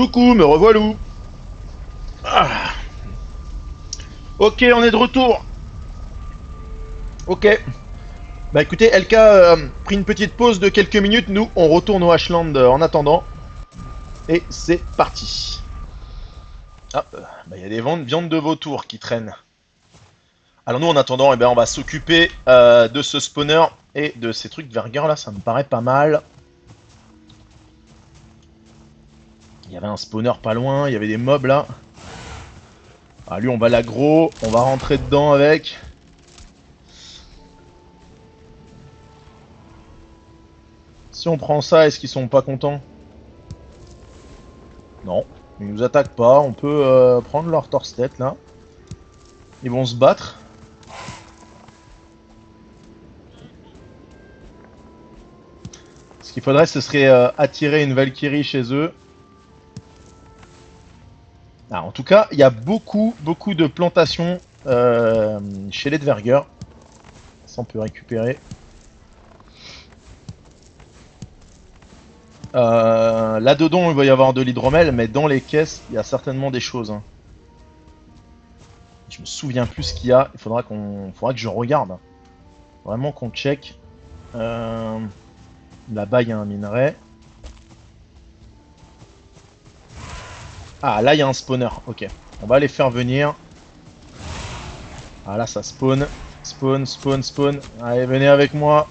Coucou, me revoilà. Ah. Ok, on est de retour. Ok. Bah écoutez, LK a pris une petite pause de quelques minutes. Nous, on retourne au Ashland euh, en attendant. Et c'est parti. Ah, euh, bah il y a des viandes de vautour qui traînent. Alors nous, en attendant, eh ben, on va s'occuper euh, de ce spawner et de ces trucs vergueurs là. Ça me paraît pas mal. Il y avait un spawner pas loin, il y avait des mobs là. Ah lui on va l'aggro, on va rentrer dedans avec. Si on prend ça, est-ce qu'ils sont pas contents? Non, ils nous attaquent pas, on peut euh, prendre leur torse-tête là. Ils vont se battre. Ce qu'il faudrait ce serait euh, attirer une Valkyrie chez eux. Ah, en tout cas, il y a beaucoup, beaucoup de plantations euh, chez les Dvergers. Ça, on peut récupérer. Euh, Là-dedans, il va y avoir de l'hydromel, mais dans les caisses, il y a certainement des choses. hein. Je me souviens plus ce qu'il y a. Il faudra faudra que je regarde. Vraiment qu'on check. Euh, Là-bas, il y a un minerai. Ah, là, il y a un spawner. Ok. On va les faire venir. Ah, là, ça spawn. Spawn, spawn, spawn. Allez, venez avec moi.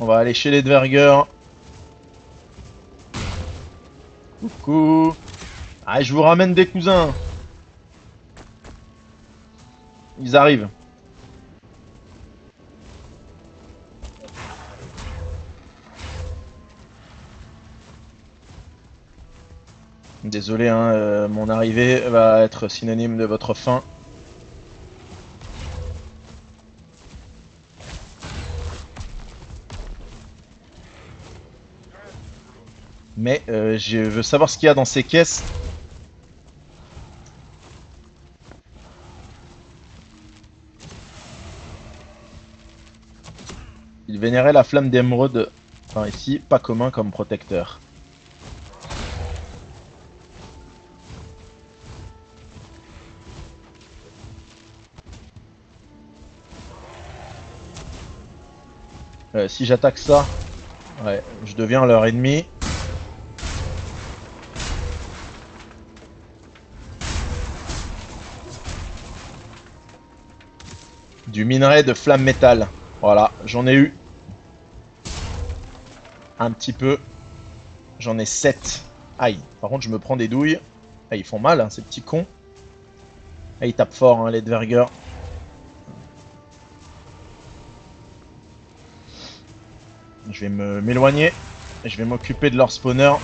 On va aller chez les Dvergers. Coucou. Ah, je vous ramène des cousins. Ils arrivent. Désolé, hein, euh, mon arrivée va être synonyme de votre fin. Mais euh, je veux savoir ce qu'il y a dans ces caisses. Il vénérait la flamme d'émeraude. Enfin ici, pas commun comme protecteur. Euh, si j'attaque ça, je deviens leur ennemi. Du minerai de flamme métal. Voilà, j'en ai eu. Un petit peu. J'en ai 7. Aïe, par contre je me prends des douilles. Ah, ils font mal, hein, ces petits cons. Ah, ils tapent fort, hein, les Dvergers. Je vais m'éloigner. et Je vais m'occuper de leur spawner.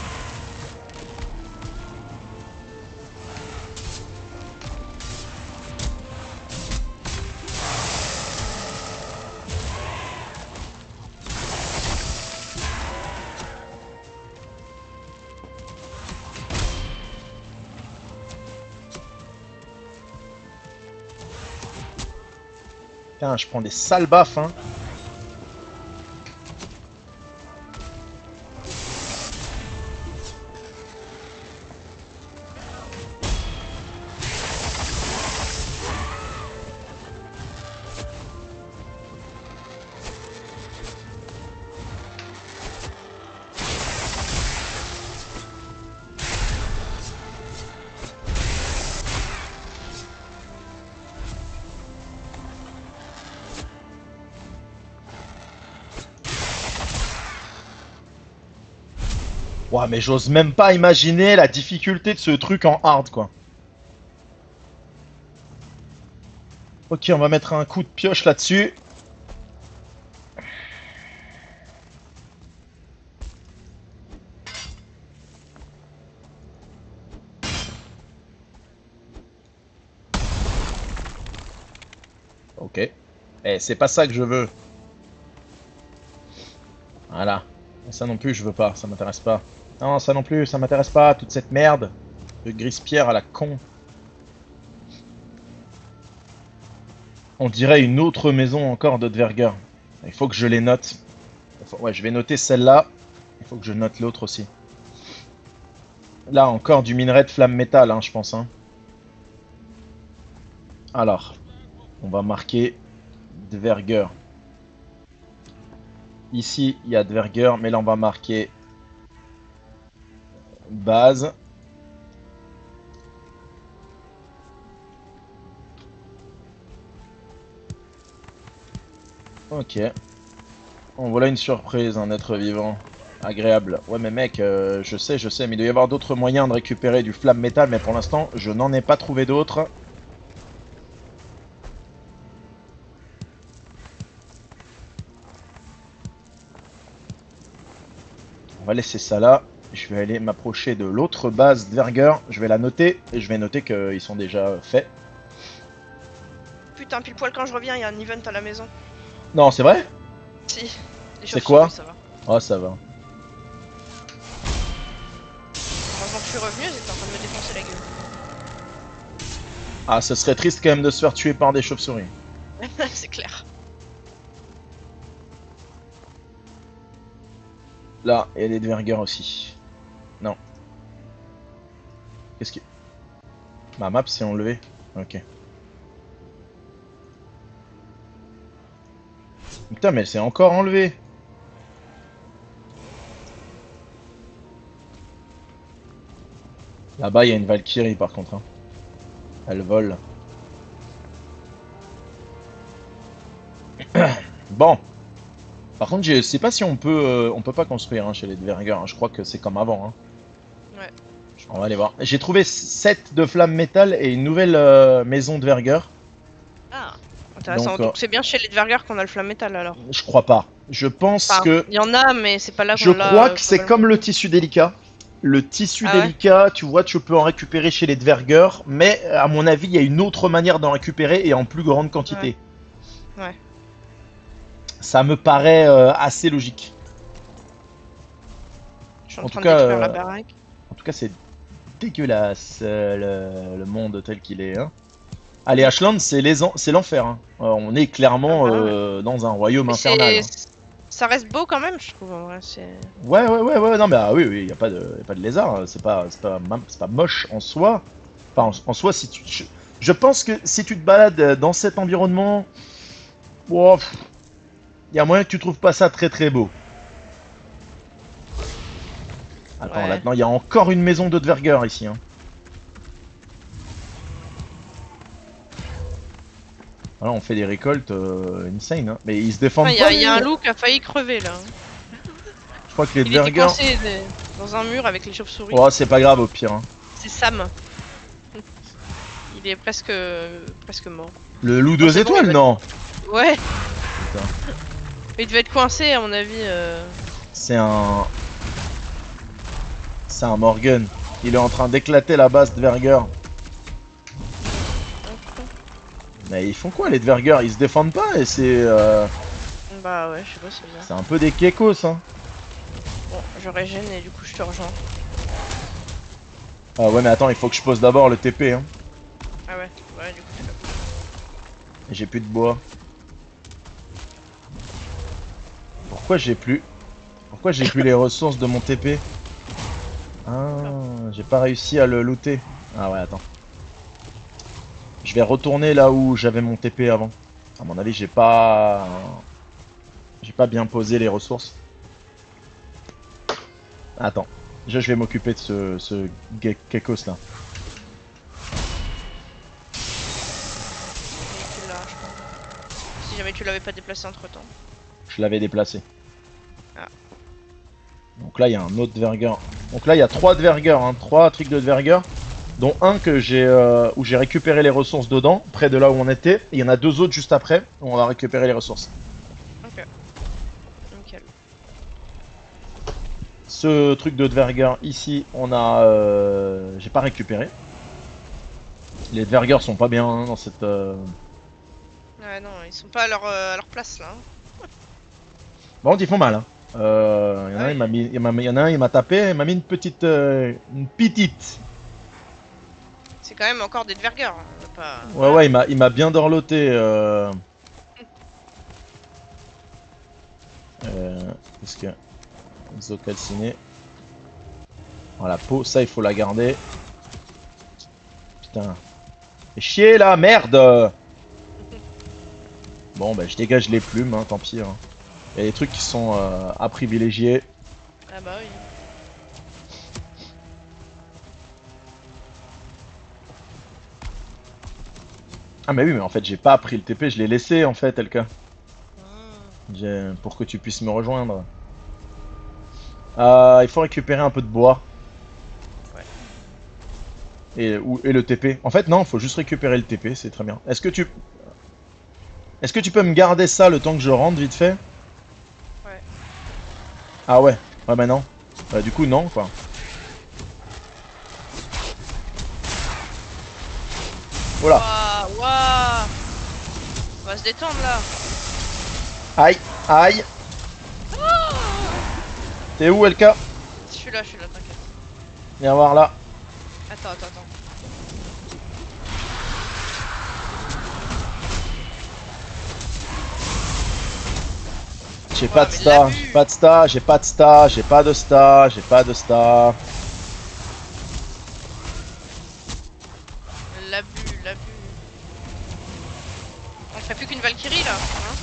Putain, je prends des sales baffes, hein. Mais j'ose même pas imaginer la difficulté de ce truc en hard, quoi. Ok, on va mettre un coup de pioche là-dessus. Ok. Eh, c'est pas ça que je veux. Voilà. Ça non plus, je veux pas, ça m'intéresse pas. Non, ça non plus, ça m'intéresse pas, toute cette merde de grise-pierre à la con. On dirait une autre maison encore de Dverger. Il faut que je les note. Ouais, je vais noter celle-là. Il faut que je note l'autre aussi. Là, encore du minerai de flamme métal, hein, je pense. Hein. Alors, on va marquer Dverger. Ici, il y a Dverger, mais là, on va marquer base. Ok. On voilà une surprise, un être vivant. Agréable. Ouais mais mec, euh, je sais, je sais, mais il doit y avoir d'autres moyens de récupérer du flamme métal, mais pour l'instant, je n'en ai pas trouvé d'autres. On va laisser ça là. Je vais aller m'approcher de l'autre base Dverger. Je vais la noter et je vais noter qu'ils sont déjà faits. Putain, pile poil quand je reviens, il y a un event à la maison. Non, c'est vrai? Si. C'est quoi? ça va. Oh, ça va. Heureusement que je suis revenu, ils étaient en train de me défoncer la gueule. Ah, ce serait triste quand même de se faire tuer par des chauves-souris. c'est clair. Là, il y a des Dverger aussi. Qu'est-ce que... Ma map s'est enlevée Ok. Putain, mais elle s'est encore enlevée Là-bas, il y a une Valkyrie par contre. hein. Elle vole. bon. Par contre, je sais pas si on peut, euh, on peut pas construire hein, chez les Dverger. hein. Je crois que c'est comme avant. hein. On va aller voir. J'ai trouvé 7 de flammes métal et une nouvelle euh, maison Dverger. Ah, intéressant. Donc, euh, c'est bien chez les Dverger qu'on a le flamme métal alors. Je crois pas. Je pense Enfin, que Il y en a, mais c'est pas là qu'on je crois que c'est comme le tissu délicat. Le tissu Ah ouais délicat, tu vois, tu peux en récupérer chez les Dverger, mais à mon avis, il y a une autre manière d'en récupérer et en plus grande quantité. Ouais. Ouais. Ça me paraît euh, assez logique. Je suis en, en train tout de cas, la baraque. En tout cas, c'est dégueulasse euh, le, le monde tel qu'il est. Hein. Allez, Ashland, c'est les en- c'est l'enfer. hein. Euh, on est clairement Ah bah ouais. euh, dans un royaume Mais infernal. hein. Ça reste beau quand même, je trouve. En vrai. Ouais, ouais, ouais, ouais, non, mais ah, oui, oui, y a pas de, y a pas de lézard, c'est pas, pas, pas moche en soi. Enfin, en, en soi, si tu, je, je pense que si tu te balades dans cet environnement, wow, pff, y a moyen que tu trouves pas ça très très beau. Attends, Ouais. là-dedans, il y a encore une maison de Dverger ici. Hein. Voilà, on fait des récoltes euh, insane, hein. mais ils se défendent Il y, pas. a- y a les- un loup qui a failli crever là. Je crois que les Il était Dverger. coincé de- dans un mur avec les chauves-souris. Oh, c'est pas grave au pire. hein. C'est Sam. Il est presque presque mort. Le loup deux bon, étoiles, non Ouais. Putain. Il devait être coincé à mon avis. euh. C'est un. C'est un Morgan. Il est en train d'éclater la base Dverger. Mais ils font quoi les Dverger Ils se défendent pas et c'est. euh, Bah ouais, je sais pas, c'est bizarre. C'est un peu des kekos hein. Bon, je régène et du coup je te rejoins. Ah ouais mais attends, il faut que je pose d'abord le TP hein. Ah ouais, ouais, du coup J'ai plus de bois. Pourquoi j'ai plus. Pourquoi j'ai plus les ressources de mon TP Ah, j'ai pas réussi à le looter. Ah ouais, attends. Je vais retourner là où j'avais mon TP avant. À mon avis, j'ai pas. J'ai pas bien posé les ressources. Attends. Déjà, je vais m'occuper de ce, ce ge- là. Je. Si jamais tu l'avais pas déplacé entre temps. Je l'avais déplacé. Donc là, il y a un autre Dverger. Donc là, il y a trois Dverger, hein, trois trucs de Dverger, dont un que j'ai euh, où j'ai récupéré les ressources dedans, près de là où on était. Et il y en a deux autres juste après où on va récupérer les ressources. Ok. Nickel. Ce truc de Dverger ici, on a, euh, j'ai pas récupéré. Les Dverger sont pas bien hein, dans cette. euh, Ouais, non, ils sont pas à leur, euh, à leur place là. hein. Bon, ils font mal. Hein. Euh, il y en a un, il m'a mis- il m'a mis- il y en a un, il m'a tapé, il m'a mis une petite, euh, une petite. C'est quand même encore des Dverger. hein, Pas... Ouais, ouais, il m'a, il m'a bien dorloté. Euh... Euh, Qu'est-ce que. Zo calciné. Voilà, peau, ça il faut la garder. Putain. Fais chier là, merde Bon bah je dégage les plumes, hein, tant pis. hein. Il y a des trucs qui sont euh, à privilégier. Ah bah oui. Ah mais oui mais en fait j'ai pas pris le TP, je l'ai laissé en fait LK. Hmm. J'ai- Pour que tu puisses me rejoindre. Euh, il faut récupérer un peu de bois. Ouais. Et, ou, et le TP. En fait non, faut juste récupérer le TP, c'est très bien. Est-ce que tu... Est-ce que tu peux me garder ça le temps que je rentre vite fait? Ah ouais, ouais bah non. Bah du coup non quoi. Voilà. Waouh, waouh. On va se détendre là. Aïe, aïe. T'es où LK Je suis là, je suis là, t'inquiète. Viens voir là. Attends, attends, attends. J'ai pas de star, j'ai pas de star, j'ai pas de star, j'ai pas de star, j'ai pas de star. L'abus, l'abus. On fait plus qu'une Valkyrie là. Hein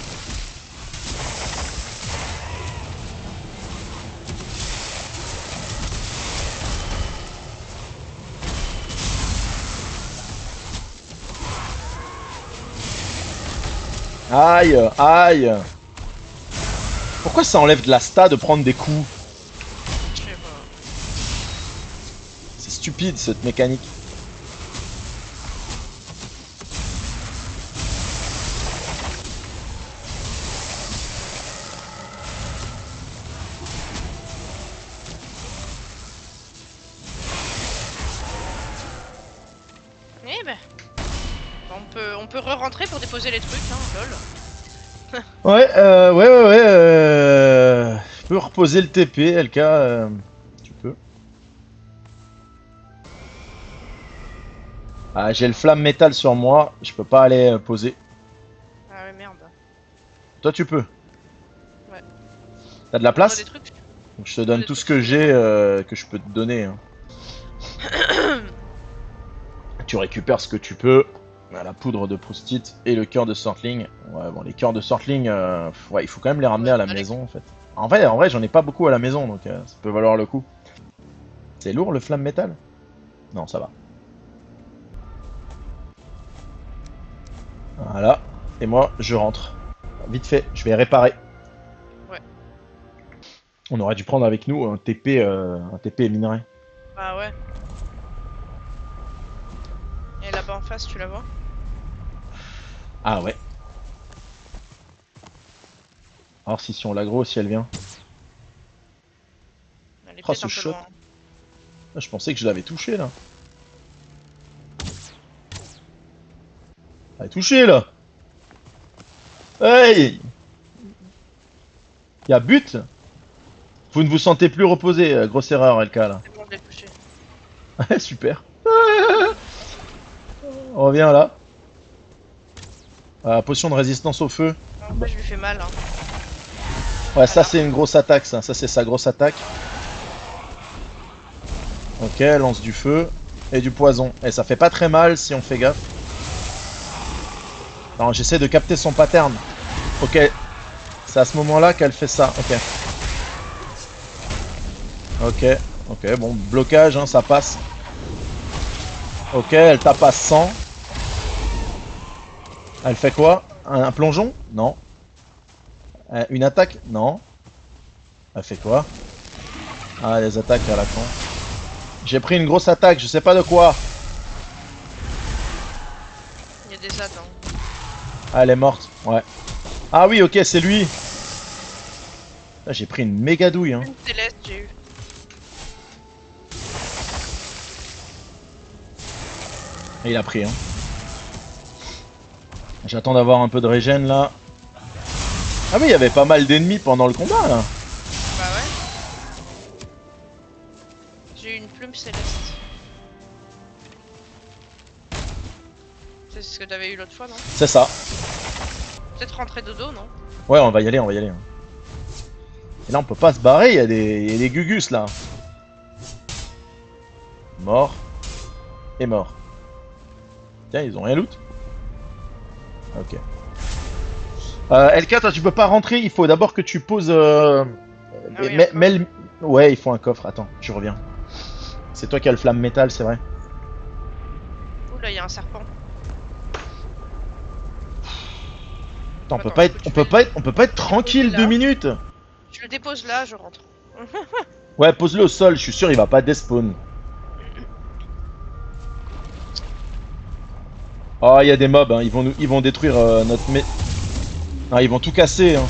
Aïe, aïe. Pourquoi ça enlève de la sta de prendre des coups Je sais pas. C'est stupide cette mécanique. Eh ben. On peut, on peut re-rentrer pour déposer les trucs, hein, lol. Ouais, euh, ouais, ouais, ouais. Euh... Reposer le TP, LK. euh, Tu peux. Ah, j'ai le flamme métal sur moi, je peux pas aller euh, poser. Ah ouais, merde. Toi, tu peux. Ouais. T'as de la place des trucs Je te donne tout ce que j'ai euh, que je peux te donner. hein. tu récupères ce que tu peux. Ah, La poudre de proustite et le cœur de Sortling. Ouais, bon, les cœurs de Sortling, euh, pff, ouais, il faut quand même les ramener à la maison en fait. En vrai, en vrai j'en ai pas beaucoup à la maison donc euh, ça peut valoir le coup. C'est lourd le flamme métal Non, ça va. Voilà. Et moi, je rentre. Vite fait, je vais réparer. Ouais. On aurait dû prendre avec nous un TP, euh, un TP minerai. Bah ouais. Et là-bas en face, tu la vois? Ah ouais. Alors si, si on l'aggro, si elle vient. Elle est Oh, ce shot. loin. Ah, je pensais que je l'avais touché là. Elle est touché là Hey Y'a but Vous ne vous sentez plus reposé, euh, grosse erreur LK là. C'est bon, je l'ai touché. Super. On revient là. Ah, potion de résistance au feu. En vrai, je lui fais mal. Hein. Ouais, ça c'est une grosse attaque, ça. Ça c'est sa grosse attaque. Ok, elle lance du feu et du poison. Et ça fait pas très mal si on fait gaffe. Non, j'essaie de capter son pattern. Ok. C'est à ce moment-là qu'elle fait ça. Ok. Ok. Ok, bon, blocage, hein, ça passe. Ok, elle tape à 100. Elle fait quoi? Un plongeon? Non. Euh, une attaque Non. Elle fait quoi? Ah, les attaques à la con. J'ai pris une grosse attaque, je sais pas de quoi. Il y a des. Hein. Ah, elle est morte, ouais. Ah oui, ok, c'est lui. Là, J'ai pris une méga douille, hein. Une céleste, j'ai eu. Et il a pris, hein. J'attends d'avoir un peu de régène, là. Ah oui, il y avait pas mal d'ennemis pendant le combat, là. Bah ouais. J'ai eu une plume céleste. C'est ce que t'avais eu l'autre fois, non? C'est ça. Peut-être rentrer dodo, non? Ouais, on va y aller, on va y aller. Et là, on peut pas se barrer, il y, a des- il y a des gugus, là. Mort. Et mort. Tiens, ils ont rien loot Ok. Euh, LK, toi tu peux pas rentrer, il faut d'abord que tu poses... Euh... Ah oui, Ouais, il faut un coffre, attends, je reviens. C'est toi qui as le flamme métal, c'est vrai Ouh là, il y a un serpent. Attends, on peut pas être, on peut pas être, on peut pas être tranquille deux minutes Je le dépose là, je rentre. Ouais, pose-le au sol, je suis sûr il va pas despawn. Oh, il y a des mobs, hein. ils, vont nous, ils vont détruire euh, notre... Ah, ils vont tout casser. Hein.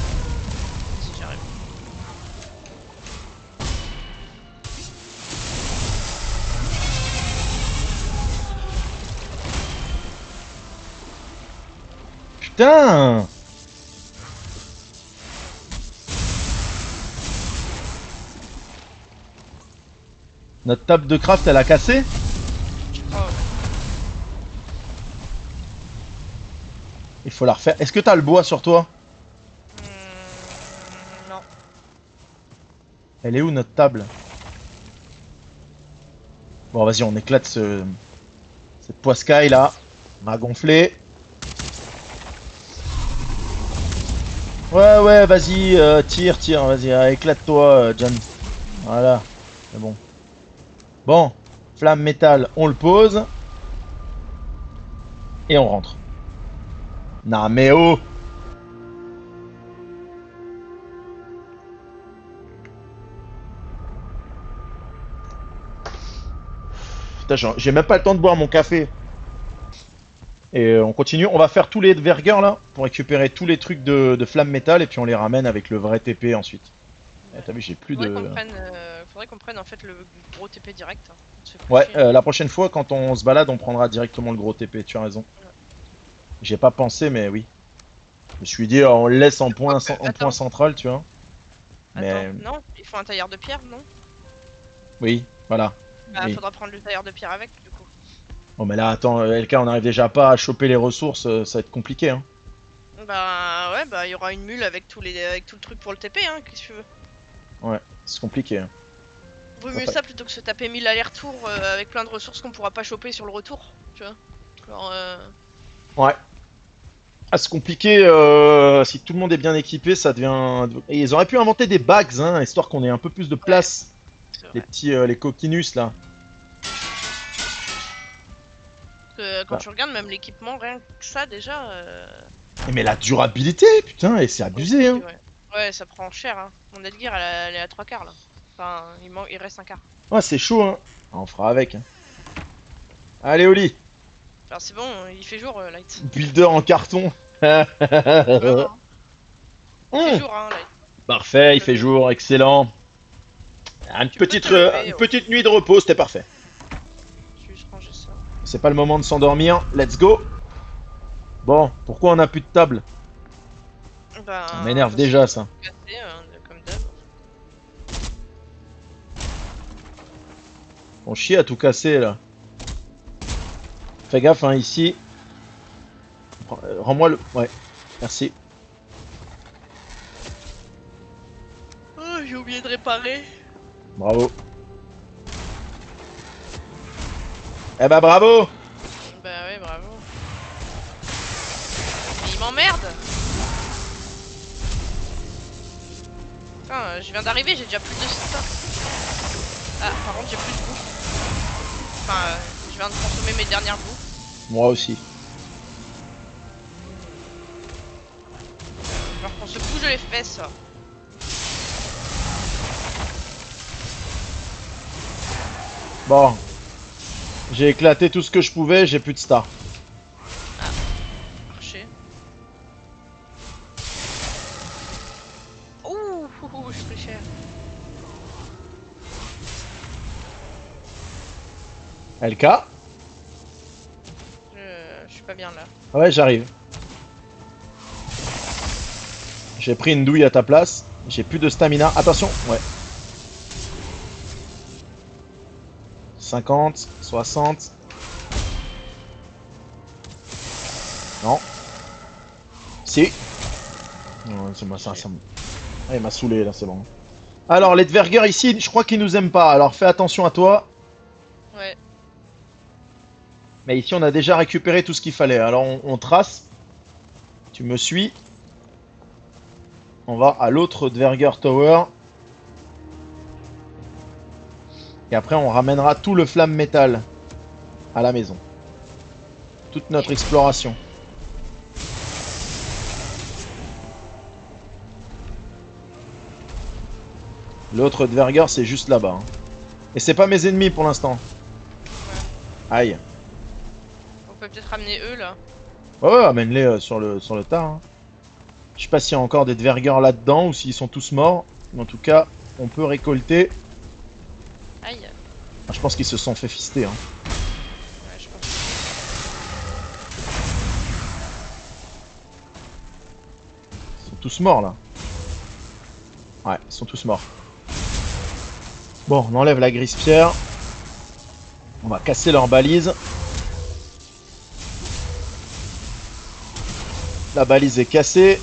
Putain Notre table de craft, elle a cassé? Il faut la refaire. Est-ce que t'as le bois sur toi? Hmm, non. Elle est où notre table? Bon, vas-y, on éclate ce... cette poiscaille là. On a gonflé. Ouais, ouais, vas-y, euh, tire, tire, vas-y, euh, éclate-toi, euh, John. Voilà, c'est bon. Bon, flamme métal, on le pose. Et on rentre. Non, mais oh Putain, j'ai même pas le temps de boire mon café. Et on continue, on va faire tous les vergueurs là pour récupérer tous les trucs de, de flamme métal et puis on les ramène avec le vrai TP ensuite. Eh, T'as vu, j'ai plus Faudrait de. qu'on prenne, euh, faudrait qu'on prenne en fait le gros TP direct. hein. Ouais, euh, la prochaine fois quand on se balade, on prendra directement le gros TP, tu as raison. J'ai pas pensé, mais oui. Je me suis dit, on le laisse en point, en point central, tu vois. Mais Attends, non, il faut un tailleur de pierre, non? Oui, voilà. Bah, Oui. faudra prendre le tailleur de pierre avec, du coup. Bon, mais là, attends, LK, on arrive déjà pas à choper les ressources, euh, ça va être compliqué, hein. Bah, ouais, bah, il y aura une mule avec, tous les, avec tout le truc pour le TP, hein, qu'est-ce que tu veux? C'est compliqué. hein. Vaut Ouais. mieux ça plutôt que se taper 1000 allers-retours euh, avec plein de ressources qu'on pourra pas choper sur le retour, tu vois. Genre, euh, Ouais. Ah, c'est compliqué, euh, si tout le monde est bien équipé, ça devient... Et ils auraient pu inventer des bags, hein, histoire qu'on ait un peu plus de place. Les petits, euh, les coquinus, là. Parce que quand Bah. tu regardes même l'équipement, rien que ça déjà. euh, Eh, Mais la durabilité, putain, et c'est abusé, hein. Ouais. ouais, ça prend cher, hein. Mon Edgear, elle, est à 3 quarts là. Enfin, il, man- il reste un quart. Ouais, c'est chaud, hein. Ah, On fera avec. hein. Allez, Oli, Alors c'est bon, il fait jour, euh, Light. builder en carton. Il fait Hum, jour, hein, Light. Parfait, il fait jour, excellent. Une Tu peux petite, te lever, euh, une petite nuit de repos, c'était parfait. Je vais juste ranger ça. C'est pas le moment de s'endormir, let's go. Bon, pourquoi on a plus de table Bah, Ça m'énerve parce déjà, ça. c'est cassé, hein, de- comme d'hab. On chie à tout casser, là. Fais gaffe, hein, ici. Euh, Rends-moi le... Ouais, merci. Oh, j'ai oublié de réparer. Bravo. Eh bah bravo Bah ouais, bravo. Mais il m'emmerde Putain, je viens d'arriver, j'ai déjà plus de stuff. Ah, par contre, j'ai plus de bouffe. Enfin, euh, je viens de consommer mes dernières bouffes. Moi aussi. Alors qu'on se bouge les fesses. Bon. J'ai éclaté tout ce que je pouvais, j'ai plus de stars. Marché. Ouh, j'ai pris cher. LK suis pas bien là. Ouais, j'arrive. J'ai pris une douille à ta place. J'ai plus de stamina. Attention, ouais. 50, 60. Non. Si. Non, c'est moi, ça, ça Ah, il m'a saoulé là, c'est bon. Alors, les Dvergers ici, je crois qu'ils nous aiment pas. Alors, fais attention à toi. Ouais. Mais ici, on a déjà récupéré tout ce qu'il fallait. Alors, on, trace. Tu me suis. On va à l'autre Dverger Tower. Et après, on ramènera tout le flamme métal à la maison. Toute notre exploration. L'autre Dverger, c'est juste là-bas. hein. Et c'est pas mes ennemis pour l'instant. Aïe. Peut peut-être ramener eux là. Ouais, ouais, amène-les euh, sur le, sur le tas. hein. Je sais pas s'il y a encore des Dvergers là-dedans ou s'ils sont tous morts. Mais en tout cas, on peut récolter. Aïe. Ah, je pense qu'ils se sont fait fister. Hein. Ouais, je pense. Ils sont tous morts là. Ouais, ils sont tous morts. Bon, on enlève la grise pierre. On va casser leurs balises. La balise est cassée.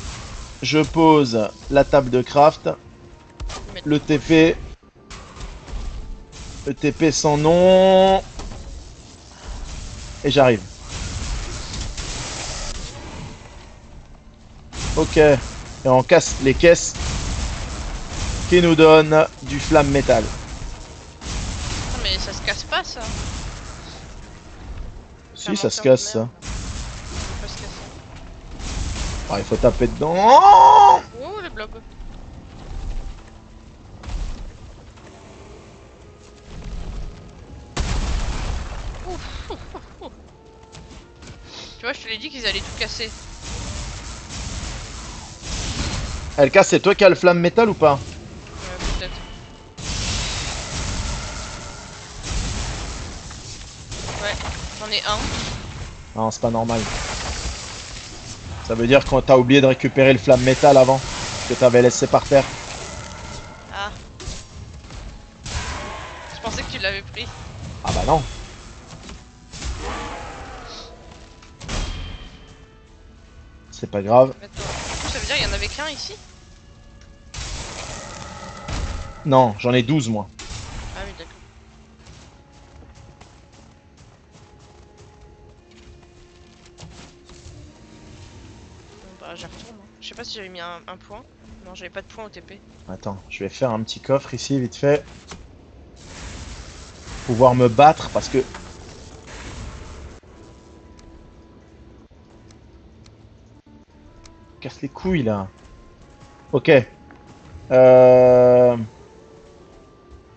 Je pose la table de craft. Le TP. Le TP sans nom. Et j'arrive. Ok. Et on casse les caisses qui nous donnent du flamme métal. Non, mais ça se casse pas ça. Si, ça se casse. Ça peut pas se casser. Ah, il faut taper dedans. Oh le blob. Ouf, ouf, ouf, ouf. Tu vois, je te l'ai dit qu'ils allaient tout casser. LK, c'est toi qui as le flamme métal ou pas? Ouais, peut-être. Ouais, j'en ai un. Non, c'est pas normal. Ça veut dire qu'on t'a oublié de récupérer le flamme métal avant que t'avais laissé par terre. Ah. Je pensais que tu l'avais pris. Ah bah non. C'est pas grave. Attends. Du coup, ça veut dire qu'il y en avait qu'un ici? Non, j'en ai 12 moi. Pas si j'avais mis un, point. Non, j'avais pas de point au TP. Attends, je vais faire un petit coffre ici vite fait. Pouvoir me battre parce que... Casse les couilles là. Ok. Euh...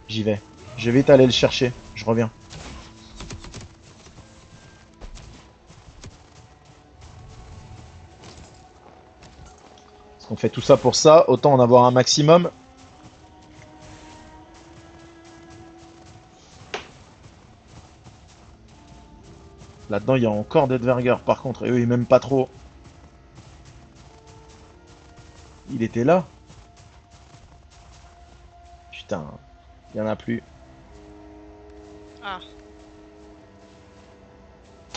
J'y vais. Je vais vite aller le chercher. Je reviens. Parce qu'on fait tout ça pour ça, autant en avoir un maximum. Là-dedans, il y a encore des Dverger par contre, et eux, ils m'aiment pas trop. Il était là Putain, il y en a plus. Ah.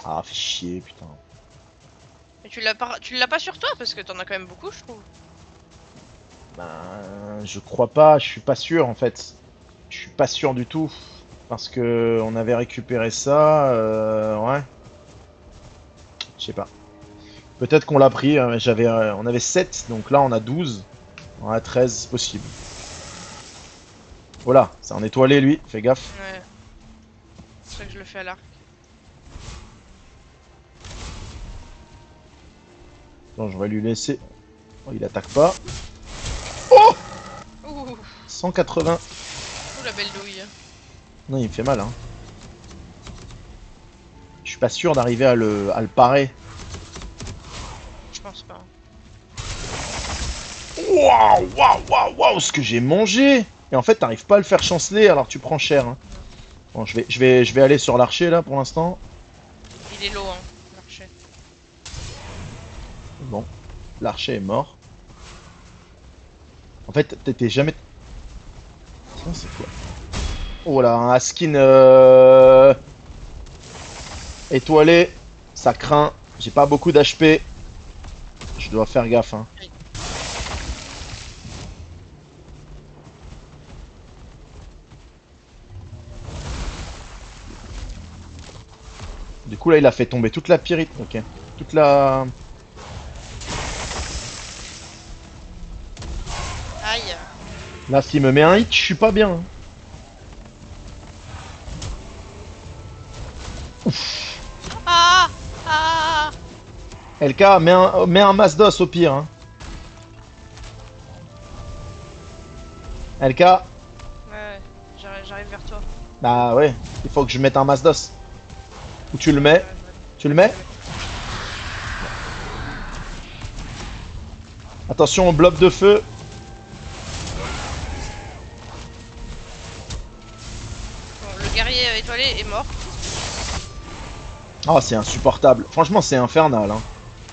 Ah, fait chier, putain. Tu l'as pas, tu l'as pas sur toi parce que t'en as quand même beaucoup, je trouve. Ben, je crois pas, je suis pas sûr en fait. Je suis pas sûr du tout. Parce que on avait récupéré ça, euh, ouais. Je sais pas. Peut-être qu'on l'a pris, hein, j'avais, euh, on avait 7, donc là on a 12. On a 13, c'est possible. Voilà, c'est un étoilé lui, fais gaffe. Ouais. C'est ça que je le fais à l'arc. Attends, je vais lui laisser. Oh, il attaque pas. Ouh, 180. ouh la belle douille. Non, il me fait mal, hein. Je suis pas sûr d'arriver à le, à le parer. Je pense pas. Waouh, waouh, waouh, waouh, ce que j'ai mangé Et en fait, t'arrives pas à le faire chanceler, alors tu prends cher. hein. Bon, je vais, je vais, je vais aller sur l'archer là pour l'instant. Il est low, hein, l'archer. Bon, l'archer est mort. En fait, t'étais jamais. C'est quoi Oh là, un skin euh... étoilé, ça craint. J'ai pas beaucoup d'HP. Je dois faire gaffe. Hein. Du coup là il a fait tomber toute la pyrite, ok. Toute la... Là s'il me met un hit, je suis pas bien. hein. Ah Ah LK, mets un, mets un masse d'os au pire. Hein. LK, Ouais, j'arrive vers toi. bah ouais, il faut que je mette un masse d'os. Où tu le mets Ouais, Tu le mets Attention au blob de feu. Ah, c'est insupportable. Franchement, c'est infernal. Hein.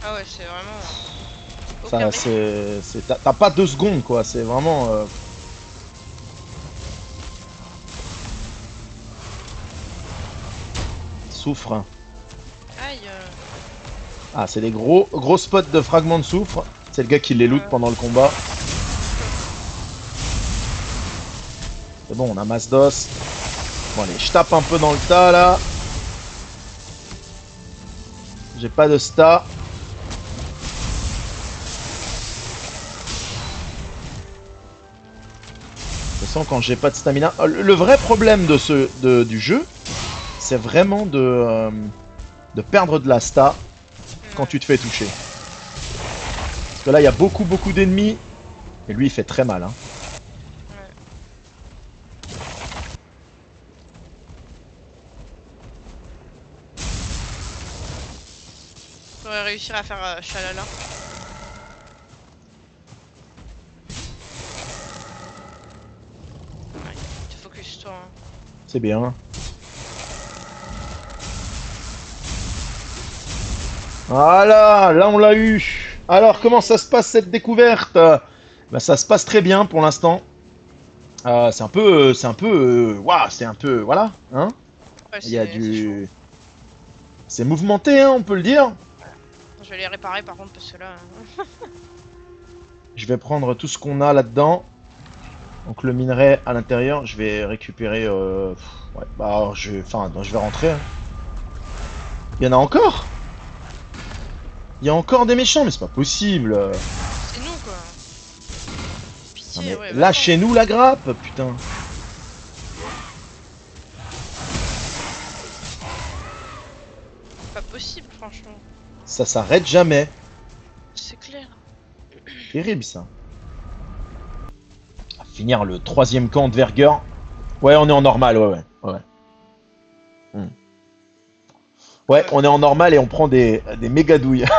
Ah ouais, c'est vraiment. euh, c'est, t'as- pas deux secondes, quoi. C'est vraiment. euh, Soufre. Aïe. euh, Ah, c'est des gros, gros spots de fragments de soufre. C'est le gars qui les loot pendant le combat. C'est bon, on a masse d'os. Bon, allez, je tape un peu dans le tas là. J'ai pas de sta. De toute façon, quand j'ai pas de stamina. Oh, Le vrai problème du jeu, c'est vraiment de, euh, de perdre de la sta quand tu te fais toucher. Parce que là, il y a beaucoup, beaucoup d'ennemis. Et lui, il fait très mal. Hein. Réussir à faire euh. Ouais, focus toi. hein. C'est bien. Voilà, là on l'a eu. Alors comment ça se passe cette découverte? Bah ça se passe très bien pour l'instant. Euh, c'est un peu, euh, c'est un peu, euh, waouh, c'est un peu, voilà, hein. Ouais, Il y a du, c'est mouvementé, hein, on peut le dire. Je vais les réparer par contre parce que là. Je vais prendre tout ce qu'on a là-dedans. Donc le minerai à l'intérieur, je vais récupérer. Euh... Ouais, bah je, enfin, non, je vais rentrer. hein. Il y en a encore? Il y a encore des méchants, mais c'est pas possible. Non, C'est nous quoi. Pitié, mais ouais. lâchez-nous la grappe, putain. Ça s'arrête jamais. C'est clair. Terrible ça. Finir le troisième camp de Verger. Ouais, on est en normal, ouais, ouais. Ouais, Hmm. ouais on est en normal et on prend des, des méga douilles.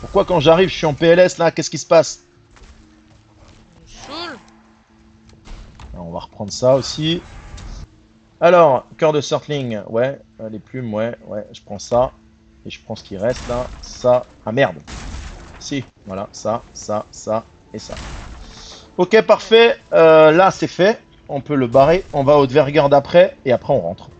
Pourquoi quand j'arrive, je suis en PLS là Qu'est-ce qui se passe? On va reprendre ça aussi. Alors, cœur de Surtling, ouais. euh, Les plumes, ouais, ouais. Je prends ça. Et je prends ce qui reste là. Ça. Ah merde. Si, voilà. Ça, ça, ça et ça. Ok, parfait. Euh, là, c'est fait. On peut le barrer. On va au Dverger d'après. Et après, on rentre.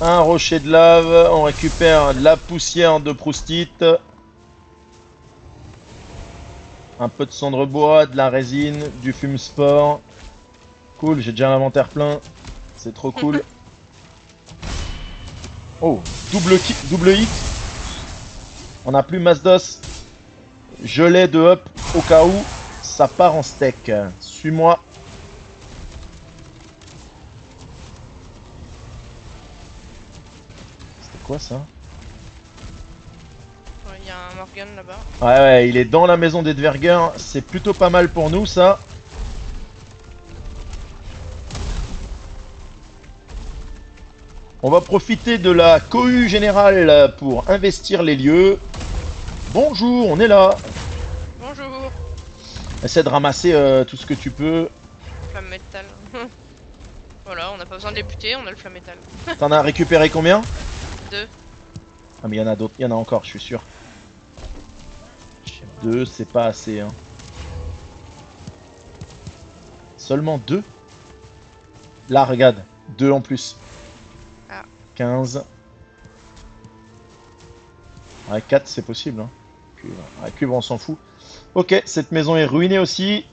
Un rocher de lave. On récupère de la poussière de proustite. Un peu de cendre bois, de la résine, du fume sport. Cool, j'ai déjà l'inventaire plein. C'est trop cool. Oh, double, ki- double hit. On a plus masse d'os. Je l'ai de up au cas où ça part en steak. Suis-moi. C'était quoi ça? Morgan là-bas. Ouais, ouais, il est dans la maison des Dverger. C'est plutôt pas mal pour nous, ça. On va profiter de la cohue générale pour investir les lieux. Bonjour, on est là. Bonjour. Essaie de ramasser euh, tout ce que tu peux. Flamme métal. voilà, on n'a pas besoin de les buter, on a le flamme métal. T'en as récupéré combien? Deux. Ah, mais il y en a d'autres. Il y en a encore, je suis sûr. Deux, c'est pas assez. Hein. Seulement deux? Là, regarde. Deux en plus. Ah. 15. Ouais, 4, c'est possible. Hein. Cuivre. Ouais, cuivre, on s'en fout. Ok, cette maison est ruinée aussi.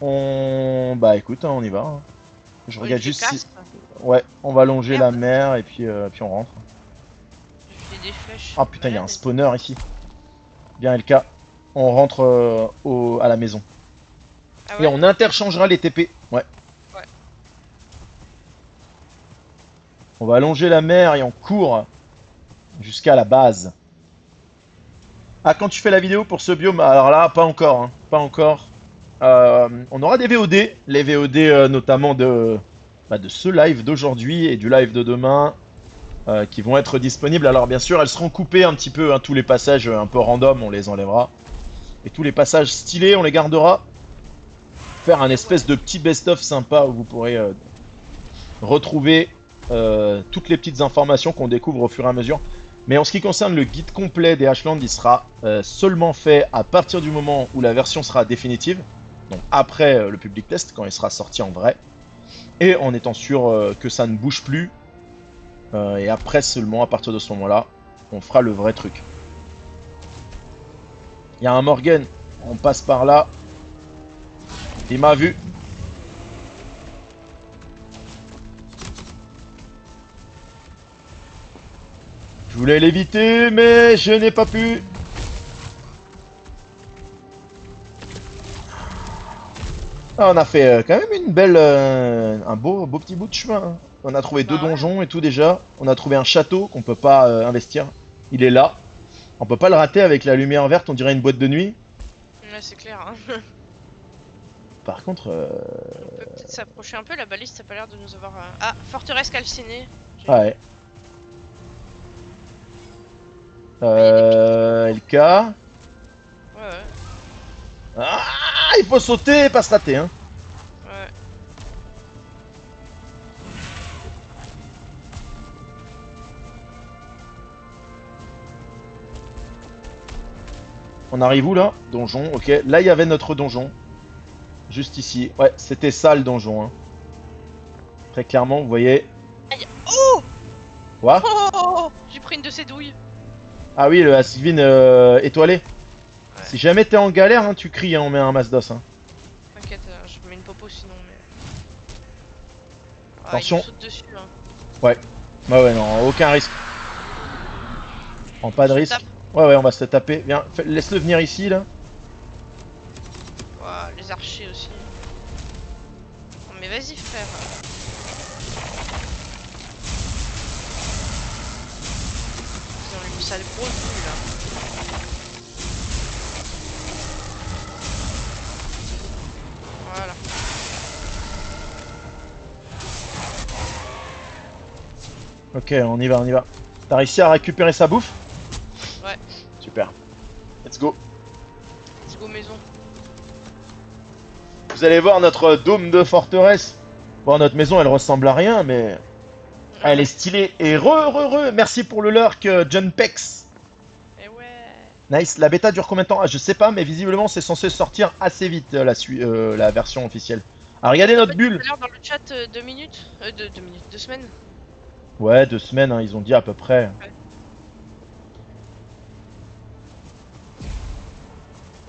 On... Bah écoute, hein, on y va. hein. Je Oui, regarde je juste si... Ouais, on va longer la mer et puis, euh, puis on rentre. Des flèches. Ah putain, il y a un spawner ici. Bien LK. On rentre euh, au... à la maison. Ah Et on interchangera les TP. Ouais. Ouais. On va longer la mer et on court jusqu'à la base. Ah, quand tu fais la vidéo pour ce biome, alors là, pas encore. hein, Pas encore. Euh, on aura des VOD. Les VOD euh, notamment de, bah, de ce live d'aujourd'hui et du live de demain. euh, qui vont être disponibles. Alors bien sûr, elles seront coupées un petit peu. hein, tous les passages un peu random, on les enlèvera. Et tous les passages stylés, on les gardera faire un espèce de petit best-of sympa où vous pourrez euh, retrouver euh, toutes les petites informations qu'on découvre au fur et à mesure. Mais en ce qui concerne le guide complet des Ashland, il sera euh, seulement fait à partir du moment où la version sera définitive, donc après le public test, quand il sera sorti en vrai, et en étant sûr que ça ne bouge plus. Et après seulement, à partir de ce moment-là, on fera le vrai truc. Il y a un Morgan, on passe par là, il m'a vu. Je voulais l'éviter, mais je n'ai pas pu. Ah, on a fait euh, quand même une belle, euh, un beau, beau petit bout de chemin. hein. On a trouvé deux Bah donjons et tout déjà. On a trouvé un château qu'on peut pas euh, investir. Il est là. On peut pas le rater avec la lumière verte. On dirait une boîte de nuit. Ouais, c'est clair. hein. Par contre, euh, On peut peut-être s'approcher un peu. La baliste, ça a pas l'air de nous avoir. euh, Ah, forteresse calcinée. Ah ouais. Euh, LK. Ouais, ouais. Ah, il faut sauter et pas se rater, hein. On arrive où là? Donjon, ok. Là, il y avait notre donjon. Juste ici. Ouais, c'était ça le donjon, hein. Très clairement, vous voyez. Aïe. Oh Quoi? Oh, oh, oh, oh J'ai pris une de ces douilles. Ah oui, le Asvin euh, étoilé. Ouais. Si jamais t'es en galère, hein, tu cries, hein, on met un masse d'os. Hein. T'inquiète, euh, je mets une popo sinon, mais. Ah, Attention. Il dessus, hein. Bah ouais, non, aucun risque. Prends pas de Je risque. tape. Ouais, ouais, on va se le taper. Viens, laisse-le venir ici, là. Ouah, les archers aussi. Non, mais vas-y, frère. Ils ont une sale grosse boule là. Voilà. Ok, on y va, on y va. T'as réussi à récupérer sa bouffe? Super. Let's go. Let's go maison. Vous allez voir notre dôme de forteresse. Bon, notre maison, elle ressemble à rien, mais elle est stylée. Et re, re, re, merci pour le lurk, euh, John Pex. Et ouais. Nice. La bêta dure combien de temps? Ah, Je sais pas, mais visiblement, c'est censé sortir assez vite, euh, la, euh, la version officielle. Ah, regardez notre bulle. dans le chat, euh, deux minutes. Euh, deux, deux minutes, deux semaines. Ouais, deux semaines, hein, ils ont dit à peu près. Ouais.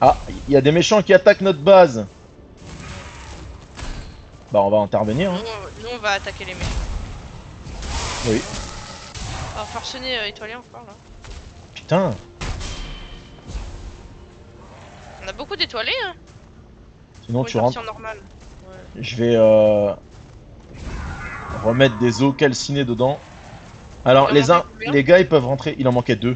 Ah, il y a des méchants qui attaquent notre base. Bah, on va intervenir. Nous, hein. on- nous, on va attaquer les mecs. Oui. Alors, forcené euh, étoilé encore là. Putain. On a beaucoup d'étoilés, hein. Sinon, pour tu rentres. normal. Ouais. Je vais euh, remettre des os calcinés dedans. Alors, les, combien les gars, ils peuvent rentrer. Il en manquait deux.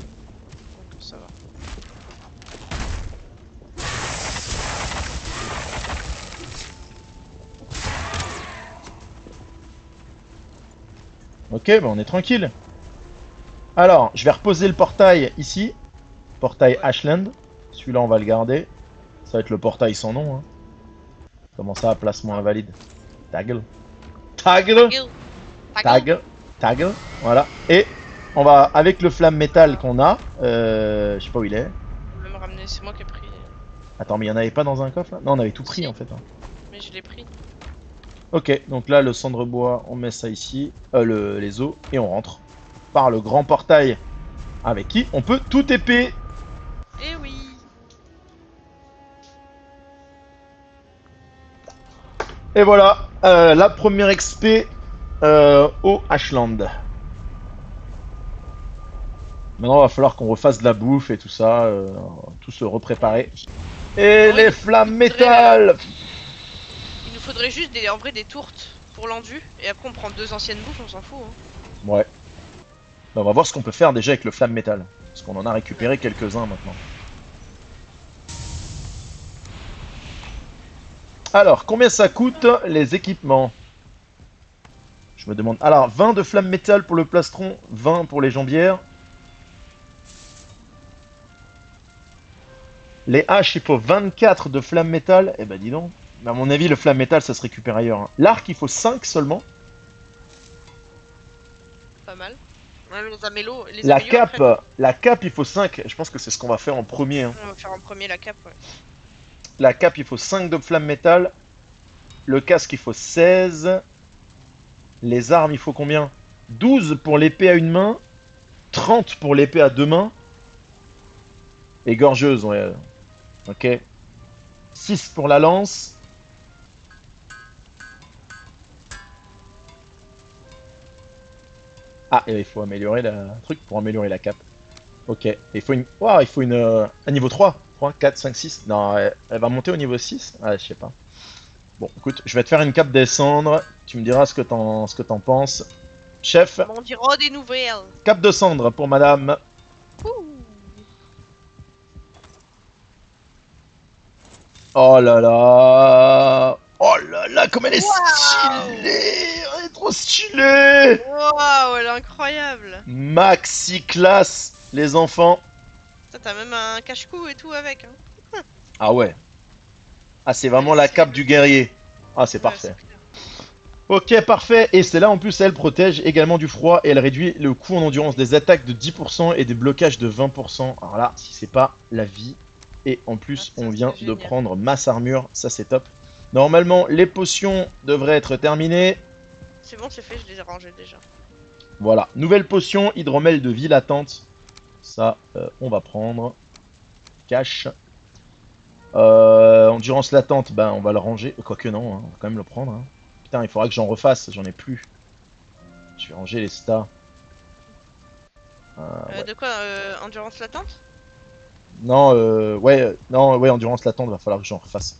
Ok, bah on est tranquille. Alors, je vais reposer le portail ici. Portail. Ashland. Celui-là, on va le garder. Ça va être le portail sans nom. Hein. Comment ça, placement invalide. Taggle Gil. Taggle. Taggle. Voilà. Et on va, avec le flamme métal qu'on a, euh, je sais pas où il est. On va me ramener, c'est moi qui ai pris. Attends, mais il y en avait pas dans un coffre là? Non, on avait tout pris Si. en fait. hein. Mais je l'ai pris. Ok, donc là, le cendre bois, on met ça ici, euh, le, les os, et on rentre par le grand portail avec qui on peut tout éper. Eh oui. Et voilà, euh, la première XP euh, au Ashland. Maintenant, va falloir qu'on refasse de la bouffe et tout ça, euh, tout se repréparer. Et les flammes métal faudrait juste en vrai des tourtes pour l'endu. Et après on prend deux anciennes bouffes, on s'en fout. Hein. Ouais. Bah, on va voir ce qu'on peut faire déjà avec le flamme métal. Parce qu'on en a récupéré quelques-uns maintenant. Alors, combien ça coûte les équipements? Je me demande. Alors, 20 de flamme métal pour le plastron, 20 pour les jambières. Les haches, il faut 24 de flamme métal. Eh ben, dis donc. Mais à mon avis, le flamme métal, ça se récupère ailleurs. hein. L'arc, il faut 5 seulement. Pas mal. Ouais, les amélos, les La cape, après, la cape, il faut 5. Je pense que c'est ce qu'on va faire en premier. hein. On va faire en premier la cape. Ouais. La cape, il faut 5 de flamme métal. Le casque, il faut 16. Les armes, il faut combien? 12 pour l'épée à une main. 30 pour l'épée à deux mains. Et gorgeuse, ouais. Ok. 6 pour la lance. Ah, et il faut améliorer le truc pour améliorer la cape. Ok. Et il faut une. Waouh, il faut une. euh, un niveau 3. 3, 4, 5, 6. Non, elle, elle va monter au niveau 6. Ah, je sais pas. Bon, écoute, je vais te faire une cape descendre. Tu me diras ce que t'en ce que t'en penses. Chef, On dira des nouvelles. cape de cendre pour madame. Ouh. Oh là là Oh là là, comme elle est stylée Elle est trop stylée Waouh, elle est incroyable. Maxi classe, les enfants. Ça, T'as même un cache-cou et tout avec. Hein. Ah ouais. Ah, c'est vraiment la cape du guerrier. Ah, c'est Ouais, parfait. c'est. Ok, parfait. Et celle-là, en plus, elle protège également du froid et elle réduit le coût en endurance des attaques de 10% et des blocages de 20%. Alors là, si c'est pas la vie. Et en plus, Ah, ça, on c'est vient de prendre masse armure. Ça, c'est top. Normalement, les potions devraient être terminées. C'est bon, c'est fait, je les ai rangés déjà. Voilà. Nouvelle potion, hydromel de vie latente. Ça, euh, on va prendre. Cache. Euh, endurance latente, ben on va le ranger. Quoique non, hein, on va quand même le prendre. hein. Putain, il faudra que j'en refasse, j'en ai plus. Je vais ranger les stats. Euh, ouais. De quoi Endurance latente? Non, euh, ouais, non, ouais, endurance latente, va falloir que j'en refasse.